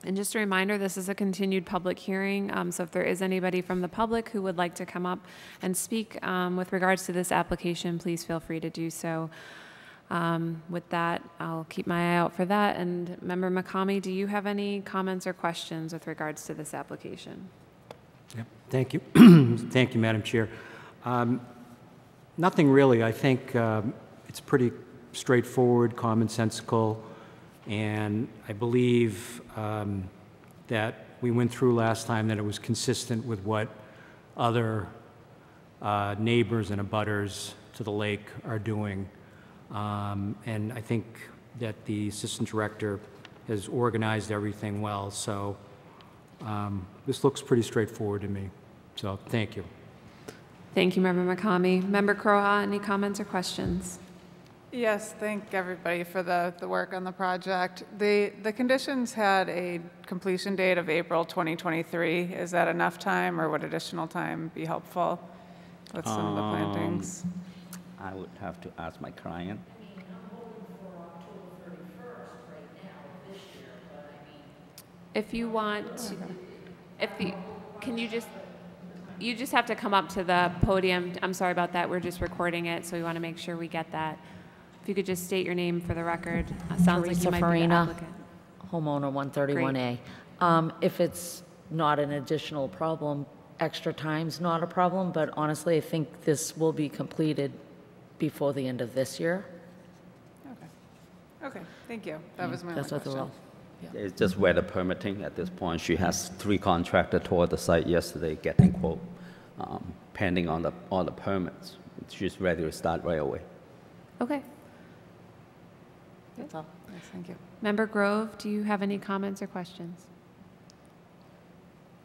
Okay, great. And just a reminder, this is a continued public hearing, um, so if there is anybody from the public who would like to come up and speak um, with regards to this application, please feel free to do so. Um, With that, I'll keep my eye out for that. And Member McCamey, do you have any comments or questions with regards to this application? Yep, Thank you. Thank you, Madam Chair. Um, Nothing really. I think um, it's pretty straightforward, commonsensical, and I believe um, that we went through last time that it was consistent with what other uh, neighbors and abutters to the lake are doing. Um, And I think that the Assistant Director has organized everything well, so um, this looks pretty straightforward to me. So, thank you. Thank you, Member McCamey. Member Crowe, any comments or questions? Yes, thank everybody for the, the work on the project. The, the conditions had a completion date of April 2023. Is that enough time, or would additional time be helpful with some of the um, plantings? I would have to ask my client. If you want, to- if the, can you just, you just have to come up to the podium. I'm sorry about that, we're just recording it, so we want to make sure we get that. If you could just state your name for the record. Uh, Sounds like you Teresa might be the Farina, applicant. homeowner 131A. Um, If it's not an additional problem, extra time's not a problem, but honestly, I think this will be completed before the end of this year. Okay, Okay. thank you. That was my only That's what the question. law. It's just weather permitting at this point. She has three contractors toward the site yesterday getting quote, um, pending on the, all the permits. She's ready to start right away. Okay. That's all. Yes, thank you. Member Grove, do you have any comments or questions?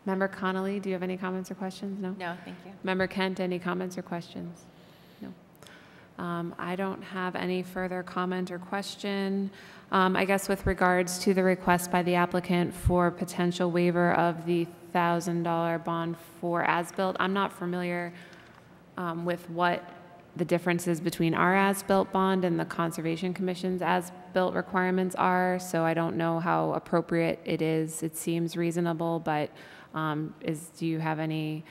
Member Connolly, do you have any comments or questions? No? No, thank you. Member Kent, any comments or questions? No. Um, I don't have any further comment or question. Um, I guess with regards to the request by the applicant for potential waiver of the $1,000 bond for as-built, I'm not familiar um, with what the differences between our as-built bond and the Conservation Commission's as-built requirements are, so I don't know how appropriate it is. It seems reasonable, but um, is, do you have any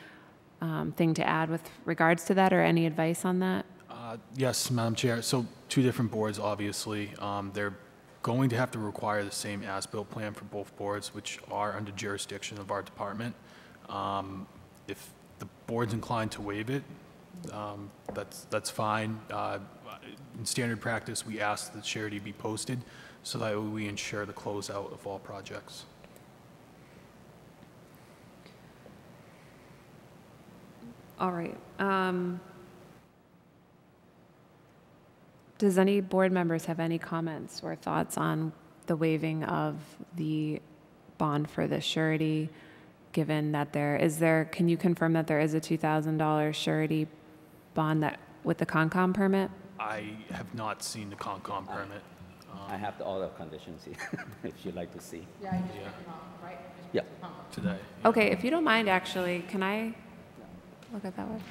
um, thing to add with regards to that, or any advice on that? Uh, Yes, Madam Chair. So two different boards, obviously. Um, They're going to have to require the same as-built plan for both boards, which are under jurisdiction of our department. Um, If the board's inclined to waive it, um, that's, that's fine. Uh, In standard practice, we ask that surety be posted, so that we ensure the closeout of all projects. All right. um, Does any board members have any comments or thoughts on the waiving of the bond for the surety, given that there, is there, can you confirm that there is a $2,000 surety bond that, with the Concom permit? I have not seen the Concom oh. permit. I have the order of conditions here, if you'd like to see. Yeah, you just Yeah. picked them up, right? Just Yeah. picked them up. Today. Okay, if you don't mind, actually, can I look at that one?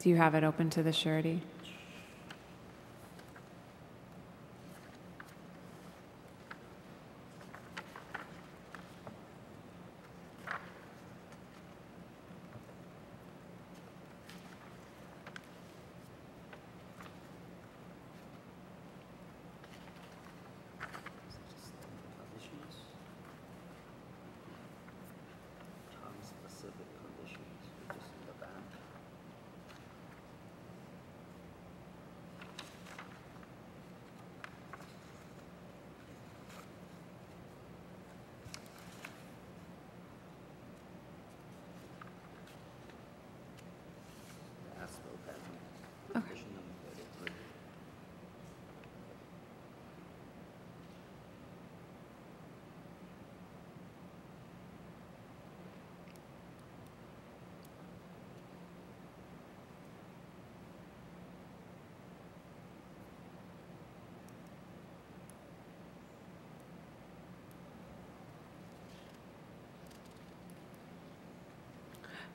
Do you have it open to the surety?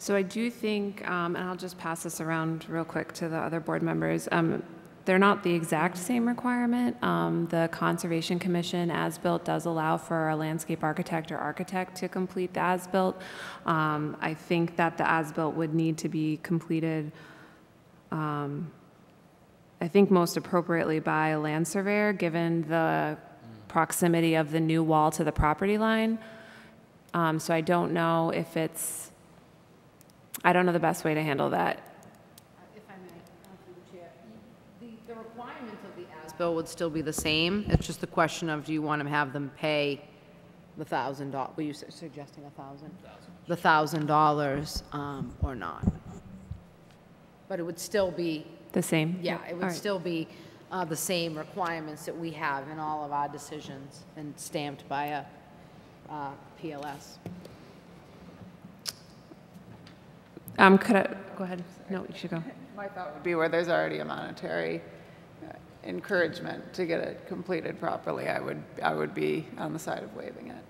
So I do think, um, and I'll just pass this around real quick to the other board members. Um, they're not the exact same requirement. Um, the Conservation Commission as-built does allow for a landscape architect or architect to complete the as-built. Um, I think that the as-built would need to be completed, um, I think most appropriately by a land surveyor, given the proximity of the new wall to the property line. Um, so I don't know if it's, I don't know the best way to handle that. If I may, through the chair, the, the requirements of the as-built would still be the same. It's just the question of, do you want to have them pay the thousand dollars? were you su- suggesting a thousand? The thousand dollars, um, or not? But it would still be, The same? yeah, it All would right. still be, uh, the same requirements that we have in all of our decisions and stamped by a, uh, PLS. Um, could I, go ahead. No, you should go. My thought would be where there's already a monetary uh, encouragement to get it completed properly, I would, I would be on the side of waiving it.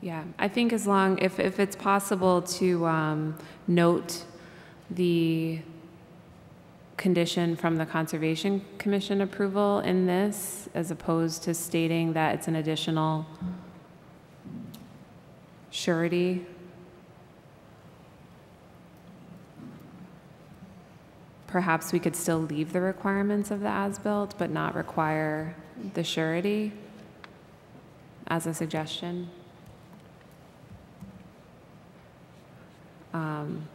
Yeah, I think as long, if, if it's possible to um, note the condition from the Conservation Commission approval in this, as opposed to stating that it's an additional surety. Perhaps we could still leave the requirements of the as-built, but not require the surety as a suggestion. Um,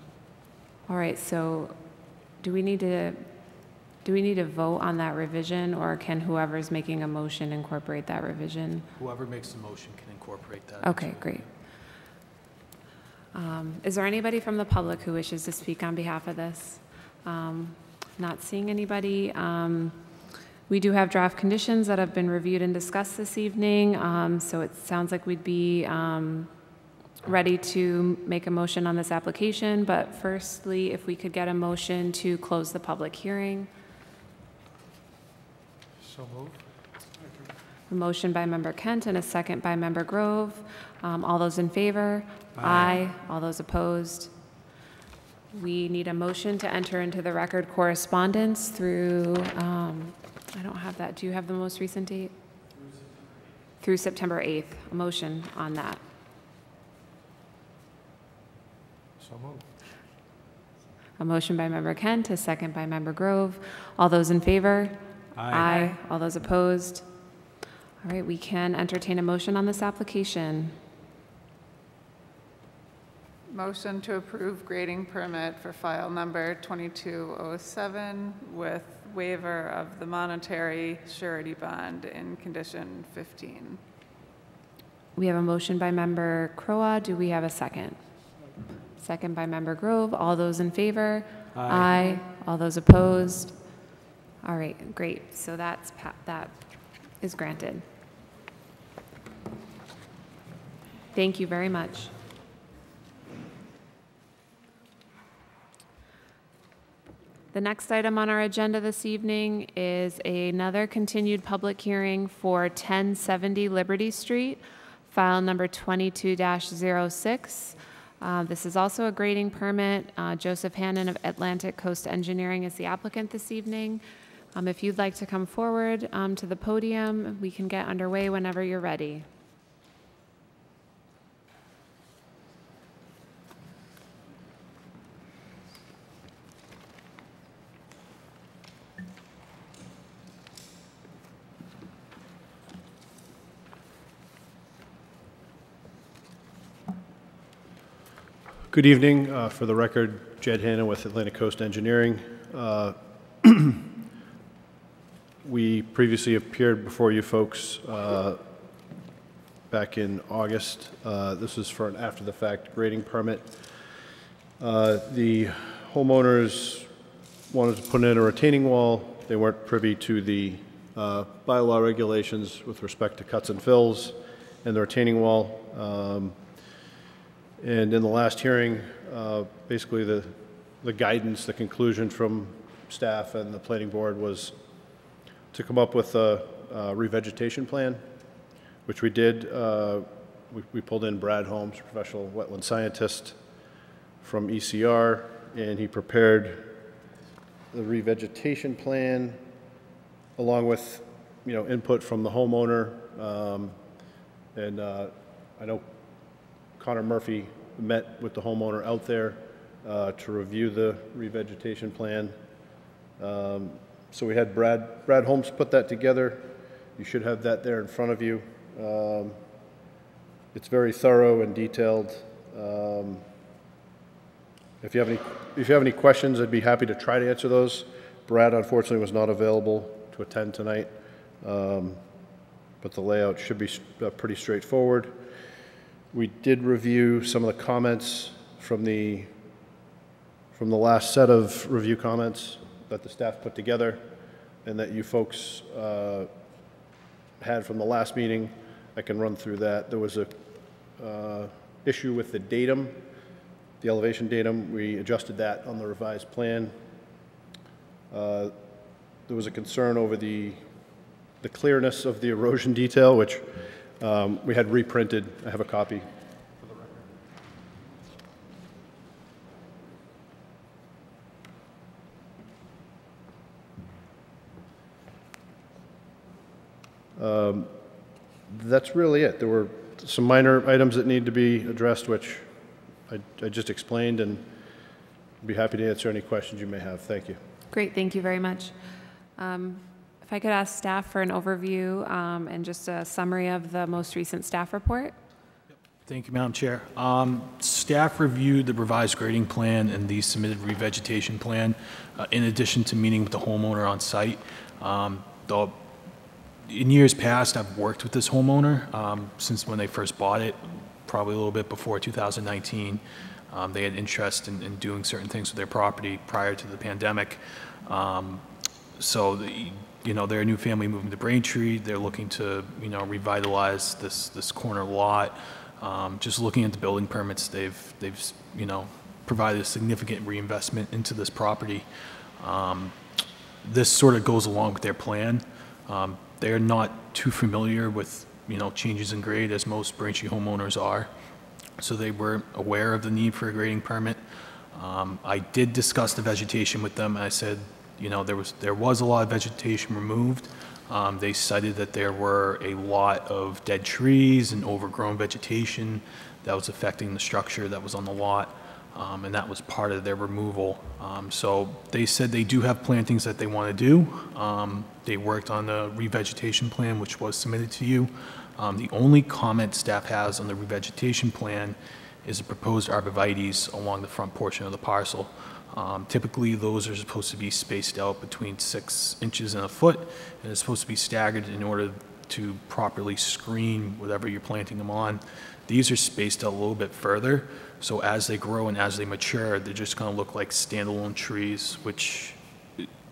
All right, so do we need to, do we need to vote on that revision, or can whoever's making a motion incorporate that revision? Whoever makes the motion can incorporate that. Okay, great. Um, Is there anybody from the public who wishes to speak on behalf of this? Um, Not seeing anybody. Um, We do have draft conditions that have been reviewed and discussed this evening, um, so it sounds like we'd be um, ready to make a motion on this application, but firstly, if we could get a motion to close the public hearing. So moved. A motion by Member Kent and a second by Member Grove. Um, All those in favor? Aye. All those opposed? We need a motion to enter into the record correspondence through, um, I don't have that. Do you have the most recent date? Through September 8th. A motion on that. So moved. A motion by Member Kent, a second by Member Grove. All those in favor? Aye. All those opposed? All right, we can entertain a motion on this application. Motion to approve grading permit for file number 2207 with waiver of the monetary surety bond in condition 15. We have a motion by Member Crowe. Do we have a second? Second by Member Grove. All those in favor? Aye. All those opposed? All right, great. So that's, pa- that is granted. Thank you very much. The next item on our agenda this evening is another continued public hearing for 1070 Liberty Street, file number 22-06. Uh, This is also a grading permit. Uh, Joseph Hannon of Atlantic Coast Engineering is the applicant this evening. Um, If you'd like to come forward um, to the podium, we can get underway whenever you're ready. Good evening. Uh, For the record, Jed Hanna with Atlantic Coast Engineering. Uh, We previously appeared before you folks uh, back in August. Uh, This is for an after-the-fact grading permit. Uh, The homeowners wanted to put in a retaining wall. They weren't privy to the uh, bylaw regulations with respect to cuts and fills and the retaining wall. Um, and in the last hearing, uh, basically the, the guidance, the conclusion from staff and the planning board was to come up with a uh, revegetation plan, which we did. Uh, We we pulled in Brad Holmes, professional wetland scientist, from ECR, and he prepared the revegetation plan along with, you know, input from the homeowner. Um, And uh, I know Connor Murphy met with the homeowner out there uh, to review the revegetation plan. Um, So we had Brad, Brad Holmes put that together. You should have that there in front of you. Um, It's very thorough and detailed. Um, If you have any, if you have any questions, I'd be happy to try to answer those. Brad unfortunately was not available to attend tonight, um, but the layout should be uh, pretty straightforward. We did review some of the comments from the, from the last set of review comments that the staff put together and that you folks uh, had from the last meeting. I can run through that. There was a uh, issue with the datum, the elevation datum. We adjusted that on the revised plan. Uh, There was a concern over the, the clearness of the erosion detail, which um, we had reprinted. I have a copy. For the record. Um, That's really it. There were some minor items that need to be addressed, which I, I just explained, and I'd be happy to answer any questions you may have. Thank you. Great, thank you very much. Um, If I could ask staff for an overview um, and just a summary of the most recent staff report? Thank you, Madam Chair. Um, Staff reviewed the revised grading plan and the submitted revegetation plan, uh, in addition to meeting with the homeowner on site. Um, the- In years past, I've worked with this homeowner um, since when they first bought it, probably a little bit before 2019. Um, They had interest in in doing certain things with their property prior to the pandemic. Um, So, the- you know, they're a new family moving to Braintree. They're looking to, you know, revitalize this, this corner lot. Um, Just looking at the building permits, they've, they've, you know, provided a significant reinvestment into this property. Um, This sort of goes along with their plan. Um, They're not too familiar with, you know, changes in grade as most Braintree homeowners are. So they were aware of the need for a grading permit. Um, I did discuss the vegetation with them. I said, you know, there was, there was a lot of vegetation removed. Um, They cited that there were a lot of dead trees and overgrown vegetation that was affecting the structure that was on the lot, um, and that was part of their removal. Um, So they said they do have plantings that they want to do. Um, They worked on the revegetation plan, which was submitted to you. Um, The only comment staff has on the revegetation plan is the proposed arborvitae's along the front portion of the parcel. Um, Typically, those are supposed to be spaced out between six inches and a foot, and it's supposed to be staggered in order to properly screen whatever you're planting them on. These are spaced out a little bit further, so as they grow and as they mature, they're just going to look like standalone trees, which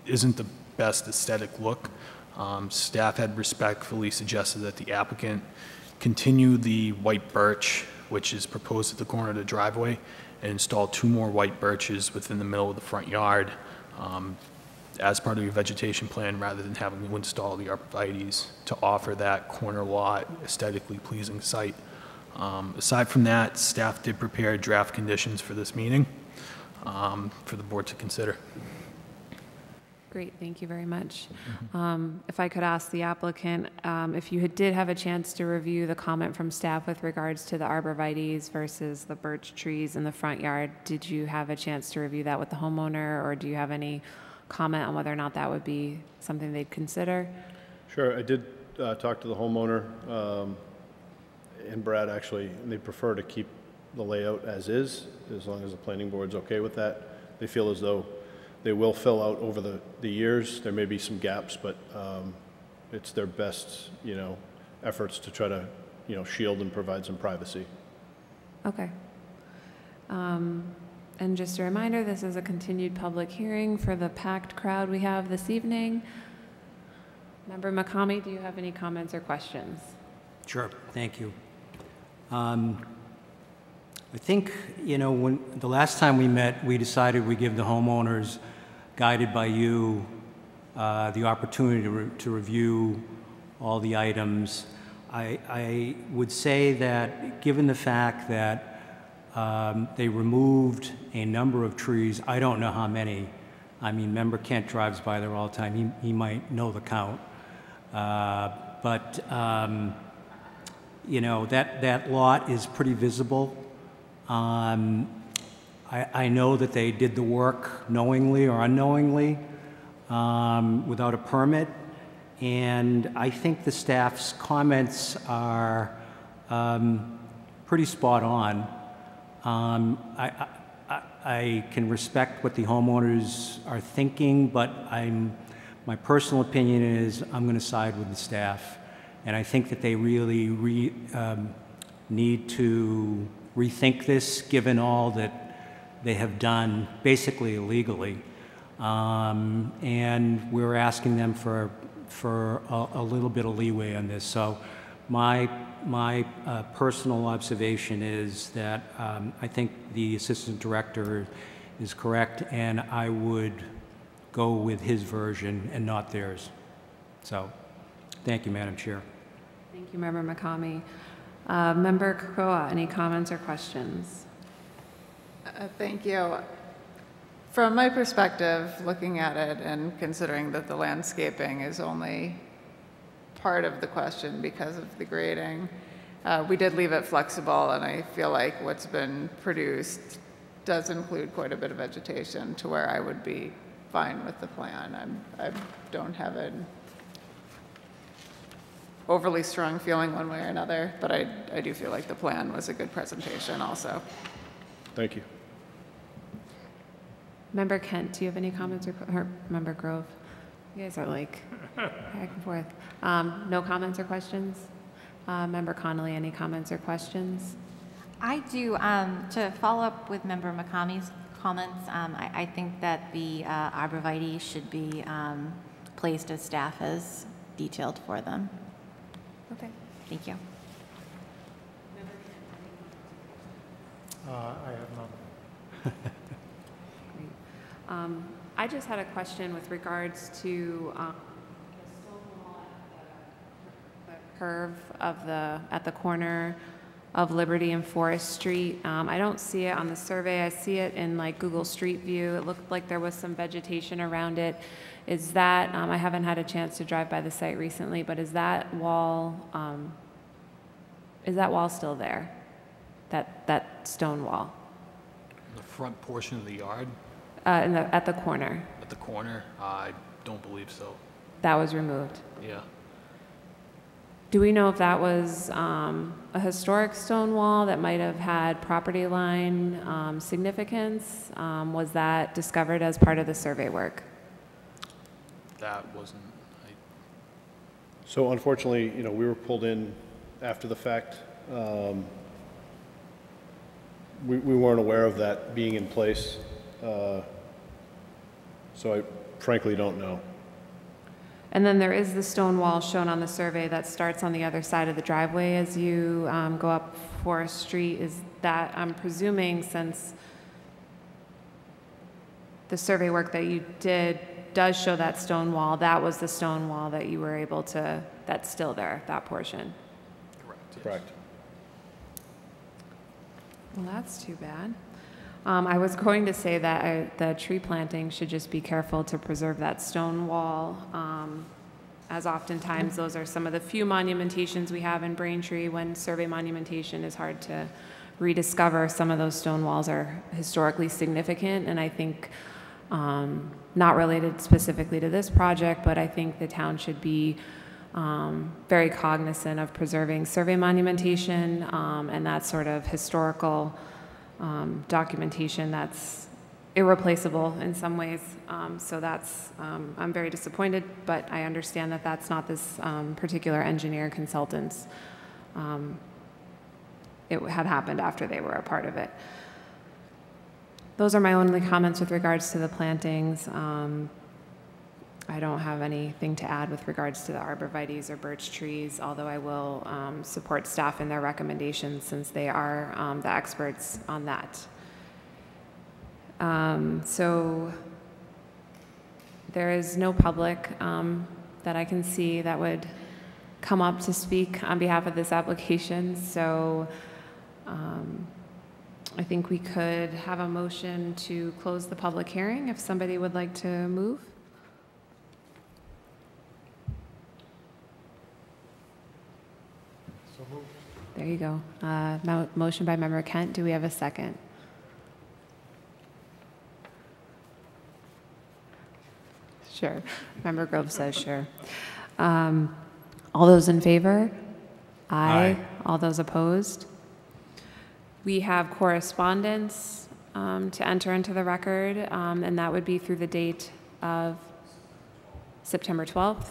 isn't the best aesthetic look. Um, Staff had respectfully suggested that the applicant continue the white birch, which is proposed at the corner of the driveway, and install two more white birches within the middle of the front yard um, as part of your vegetation plan, rather than having to install the arborvitae's to offer that corner lot aesthetically pleasing site. Um, Aside from that, staff did prepare draft conditions for this meeting um, for the board to consider. Great, thank you very much. Um, If I could ask the applicant, um, if you had- did have a chance to review the comment from staff with regards to the arborvitae's versus the birch trees in the front yard, did you have a chance to review that with the homeowner, or do you have any comment on whether or not that would be something they'd consider? Sure, I did uh, talk to the homeowner, um, and Brad actually, and they prefer to keep the layout as is, as long as the planning board's okay with that. They feel as though they will fill out over the, the years. There may be some gaps, but um, it's their best, you know, efforts to try to, you know, shield and provide some privacy. Okay. Um, And just a reminder, this is a continued public hearing for the packed crowd we have this evening. Member McCamey, do you have any comments or questions? Sure, thank you. Um, I think, you know, when, the last time we met, we decided we give the homeowners, guided by you, uh, the opportunity to, re- to review all the items. I, I would say that, given the fact that Um, They removed a number of trees, I don't know how many. I mean, member Kent drives by there all the time, he, he might know the count. Uh, But, um, you know, that, that lot is pretty visible. Um, I, I know that they did the work knowingly or unknowingly, um, without a permit, and I think the staff's comments are um, pretty spot on. Um, I, I, I- can respect what the homeowners are thinking, but I'm, my personal opinion is I'm going to side with the staff. And I think that they really re, um, need to rethink this, given all that they have done, basically illegally. Um, and we're asking them for, for a, a little bit of leeway on this. So my, my uh, personal observation is that um, I think the assistant director is correct, and I would go with his version and not theirs. So, thank you, Madam Chair. Thank you, Member McCamey. Uh, Member Crowe, any comments or questions? Uh, Thank you. From my perspective, looking at it and considering that the landscaping is only part of the question because of the grading, uh, we did leave it flexible, and I feel like what's been produced does include quite a bit of vegetation to where I would be fine with the plan. I'm, I don't have an overly strong feeling one way or another, but I, I do feel like the plan was a good presentation also. Thank you. Member Kent, do you have any comments or, or Member Grove? You guys are like back and forth. Um, no comments or questions? Uh, Member Connolly, any comments or questions? I do, um, to follow up with Member McCamey's comments, um, I, I think that the uh, arborvitae should be um, placed as staff has detailed for them. Okay. Thank you. Uh, I have none. Great. Um, I just had a question with regards to um, the curve of the, at the corner of Liberty and Forest Street. Um, I don't see it on the survey. I see it in like Google Street View. It looked like there was some vegetation around it. Is that, um, I haven't had a chance to drive by the site recently, but is that wall, um, is that wall still there? That, that stone wall? The front portion of the yard Uh, in the, at the corner? at the corner, I don't believe so. That was removed? Yeah. Do we know if that was um, a historic stone wall that might have had property line um, significance? Um, Was that discovered as part of the survey work? That wasn't, I So unfortunately, you know, we were pulled in after the fact. Um, We, we weren't aware of that being in place. uh, So I frankly don't know. And then there is the stone wall shown on the survey that starts on the other side of the driveway as you um, go up Forest Street. Is that, I'm presuming since the survey work that you did does show that stone wall, that was the stone wall that you were able to, that's still there, that portion? correct. yes. Correct. Well, that's too bad. Um, I was going to say that I, the tree planting should just be careful to preserve that stone wall, um, as oftentimes those are some of the few monumentations we have in Braintree. When survey monumentation is hard to rediscover, some of those stone walls are historically significant, and I think um, not related specifically to this project, but I think the town should be um, very cognizant of preserving survey monumentation um, and that sort of historical um, documentation that's irreplaceable in some ways. Um, so that's, um, I'm very disappointed, but I understand that that's not this um, particular engineer consultant's. Um, it had happened after they were a part of it. Those are my only comments with regards to the plantings. I don't have anything to add with regards to the arborvitae's or birch trees, although I will um, support staff in their recommendations since they are um, the experts on that. Um, So there is no public um, that I can see that would come up to speak on behalf of this application. So um, I think we could have a motion to close the public hearing if somebody would like to move. There you go. Uh, mo- Motion by member Kent. Do we have a second? Sure. Member Grove says sure. Um, All those in favor? Aye. All those opposed? We have correspondence um, to enter into the record, um, and that would be through the date of September 12th.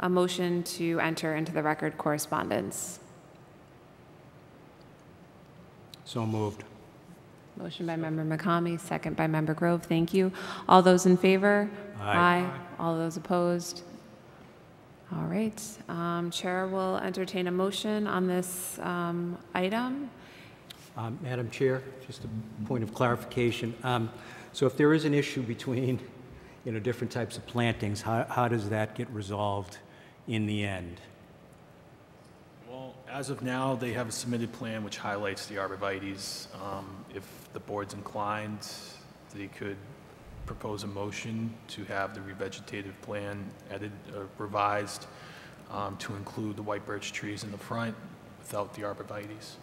A motion to enter into the record correspondence. So moved. Motion by member McCamey, second by member Grove. Thank you. All those in favor? Aye. All those opposed? All right. Um, Chair will entertain a motion on this um, item. Um, Madam Chair, just a point of clarification. Um, So if there is an issue between, you know, different types of plantings, how, how does that get resolved in the end? Well, as of now, they have a submitted plan which highlights the arborvitae's. Um, If the board's inclined, they could propose a motion to have the revegetative plan edited, uh, revised um, to include the white birch trees in the front without the arborvitae's.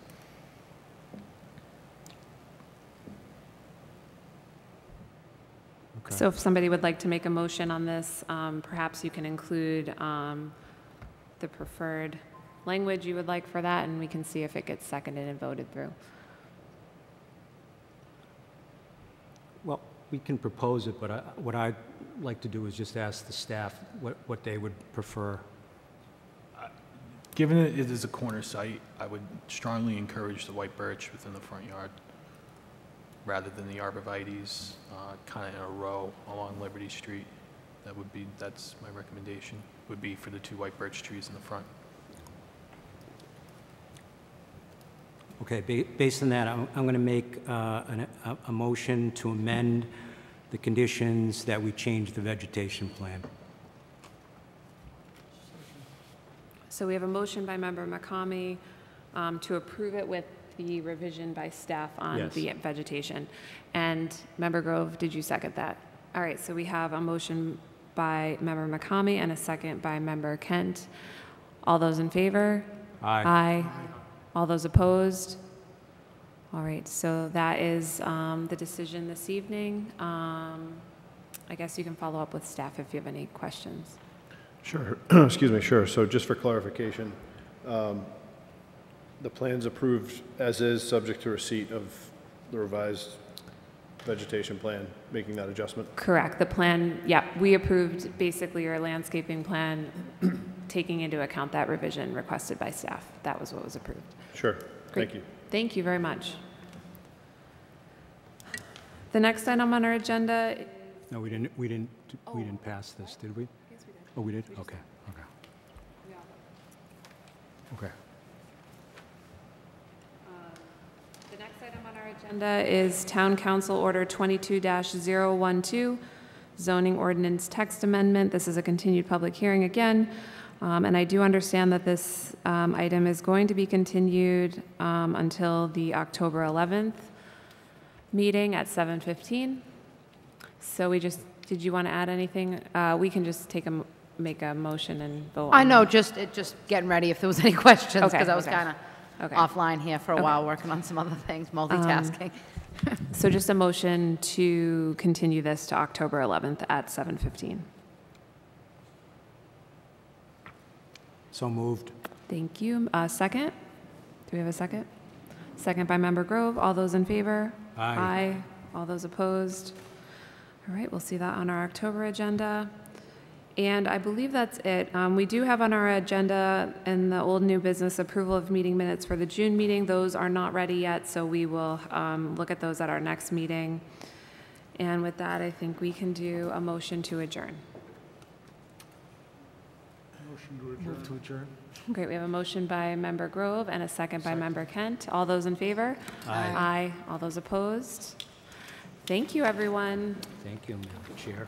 So if somebody would like to make a motion on this, um, perhaps you can include um, the preferred language you would like for that, and we can see if it gets seconded and voted through. Well, we can propose it, but I- what I'd like to do is just ask the staff what, what they would prefer. Given that it is a corner site, I would strongly encourage the white birch within the front yard rather than the arborvitae's, uh, kind of in a row along Liberty Street. That would be, that's my recommendation, would be for the two white birch trees in the front. Okay, ba- based on that, I'm, I'm going to make uh, an- a, a motion to amend the conditions that we change the vegetation plan. So we have a motion by member McCamey um, to approve it with the revision by staff on Yes. the vegetation. And member Grove, did you second that? All right, so we have a motion by member McCamey and a second by member Kent. All those in favor? Aye. Aye. All those opposed? All right, so that is um, the decision this evening. Um, I guess you can follow up with staff if you have any questions. Sure, excuse me, sure. So just for clarification, um, the plan's approved as is, subject to receipt of the revised vegetation plan, making that adjustment? Correct, the plan, yeah, we approved basically your landscaping plan, taking into account that revision requested by staff. That was what was approved. Sure, Great. thank you. Thank you very much. The next item on our agenda, No, we didn't, we didn't, we oh. didn't pass this, did we? Yes, we did. Oh, we did? Okay, okay. Okay. the next item on our agenda is Town Council Order 22-012, zoning ordinance text amendment. This is a continued public hearing again. Um, And I do understand that this um, item is going to be continued um, until the October 11th meeting at 7:15. So we just, did you want to add anything? Uh, We can just take a, make a motion and vote. I know, just, it just getting ready if there was any questions, Okay, because I was okay. kind Okay. offline here for a Okay. while, working on some other things, multitasking. So just a motion to continue this to October 11th at 7:15. So moved. Thank you. Uh, Second? Do we have a second? Second by Member Grove. All those in favor? Aye. Aye. All those opposed? All right, we'll see that on our October agenda. And I believe that's it. Um, We do have on our agenda in the old new business approval of meeting minutes for the June meeting. Those are not ready yet, so we will um, look at those at our next meeting. And with that, I think we can do a motion to adjourn. Move to adjourn. Great, we have a motion by Member Grove and a second by Member Kent. All those in favor? Aye. Aye. All those opposed? Thank you, everyone. Thank you, Madam Chair.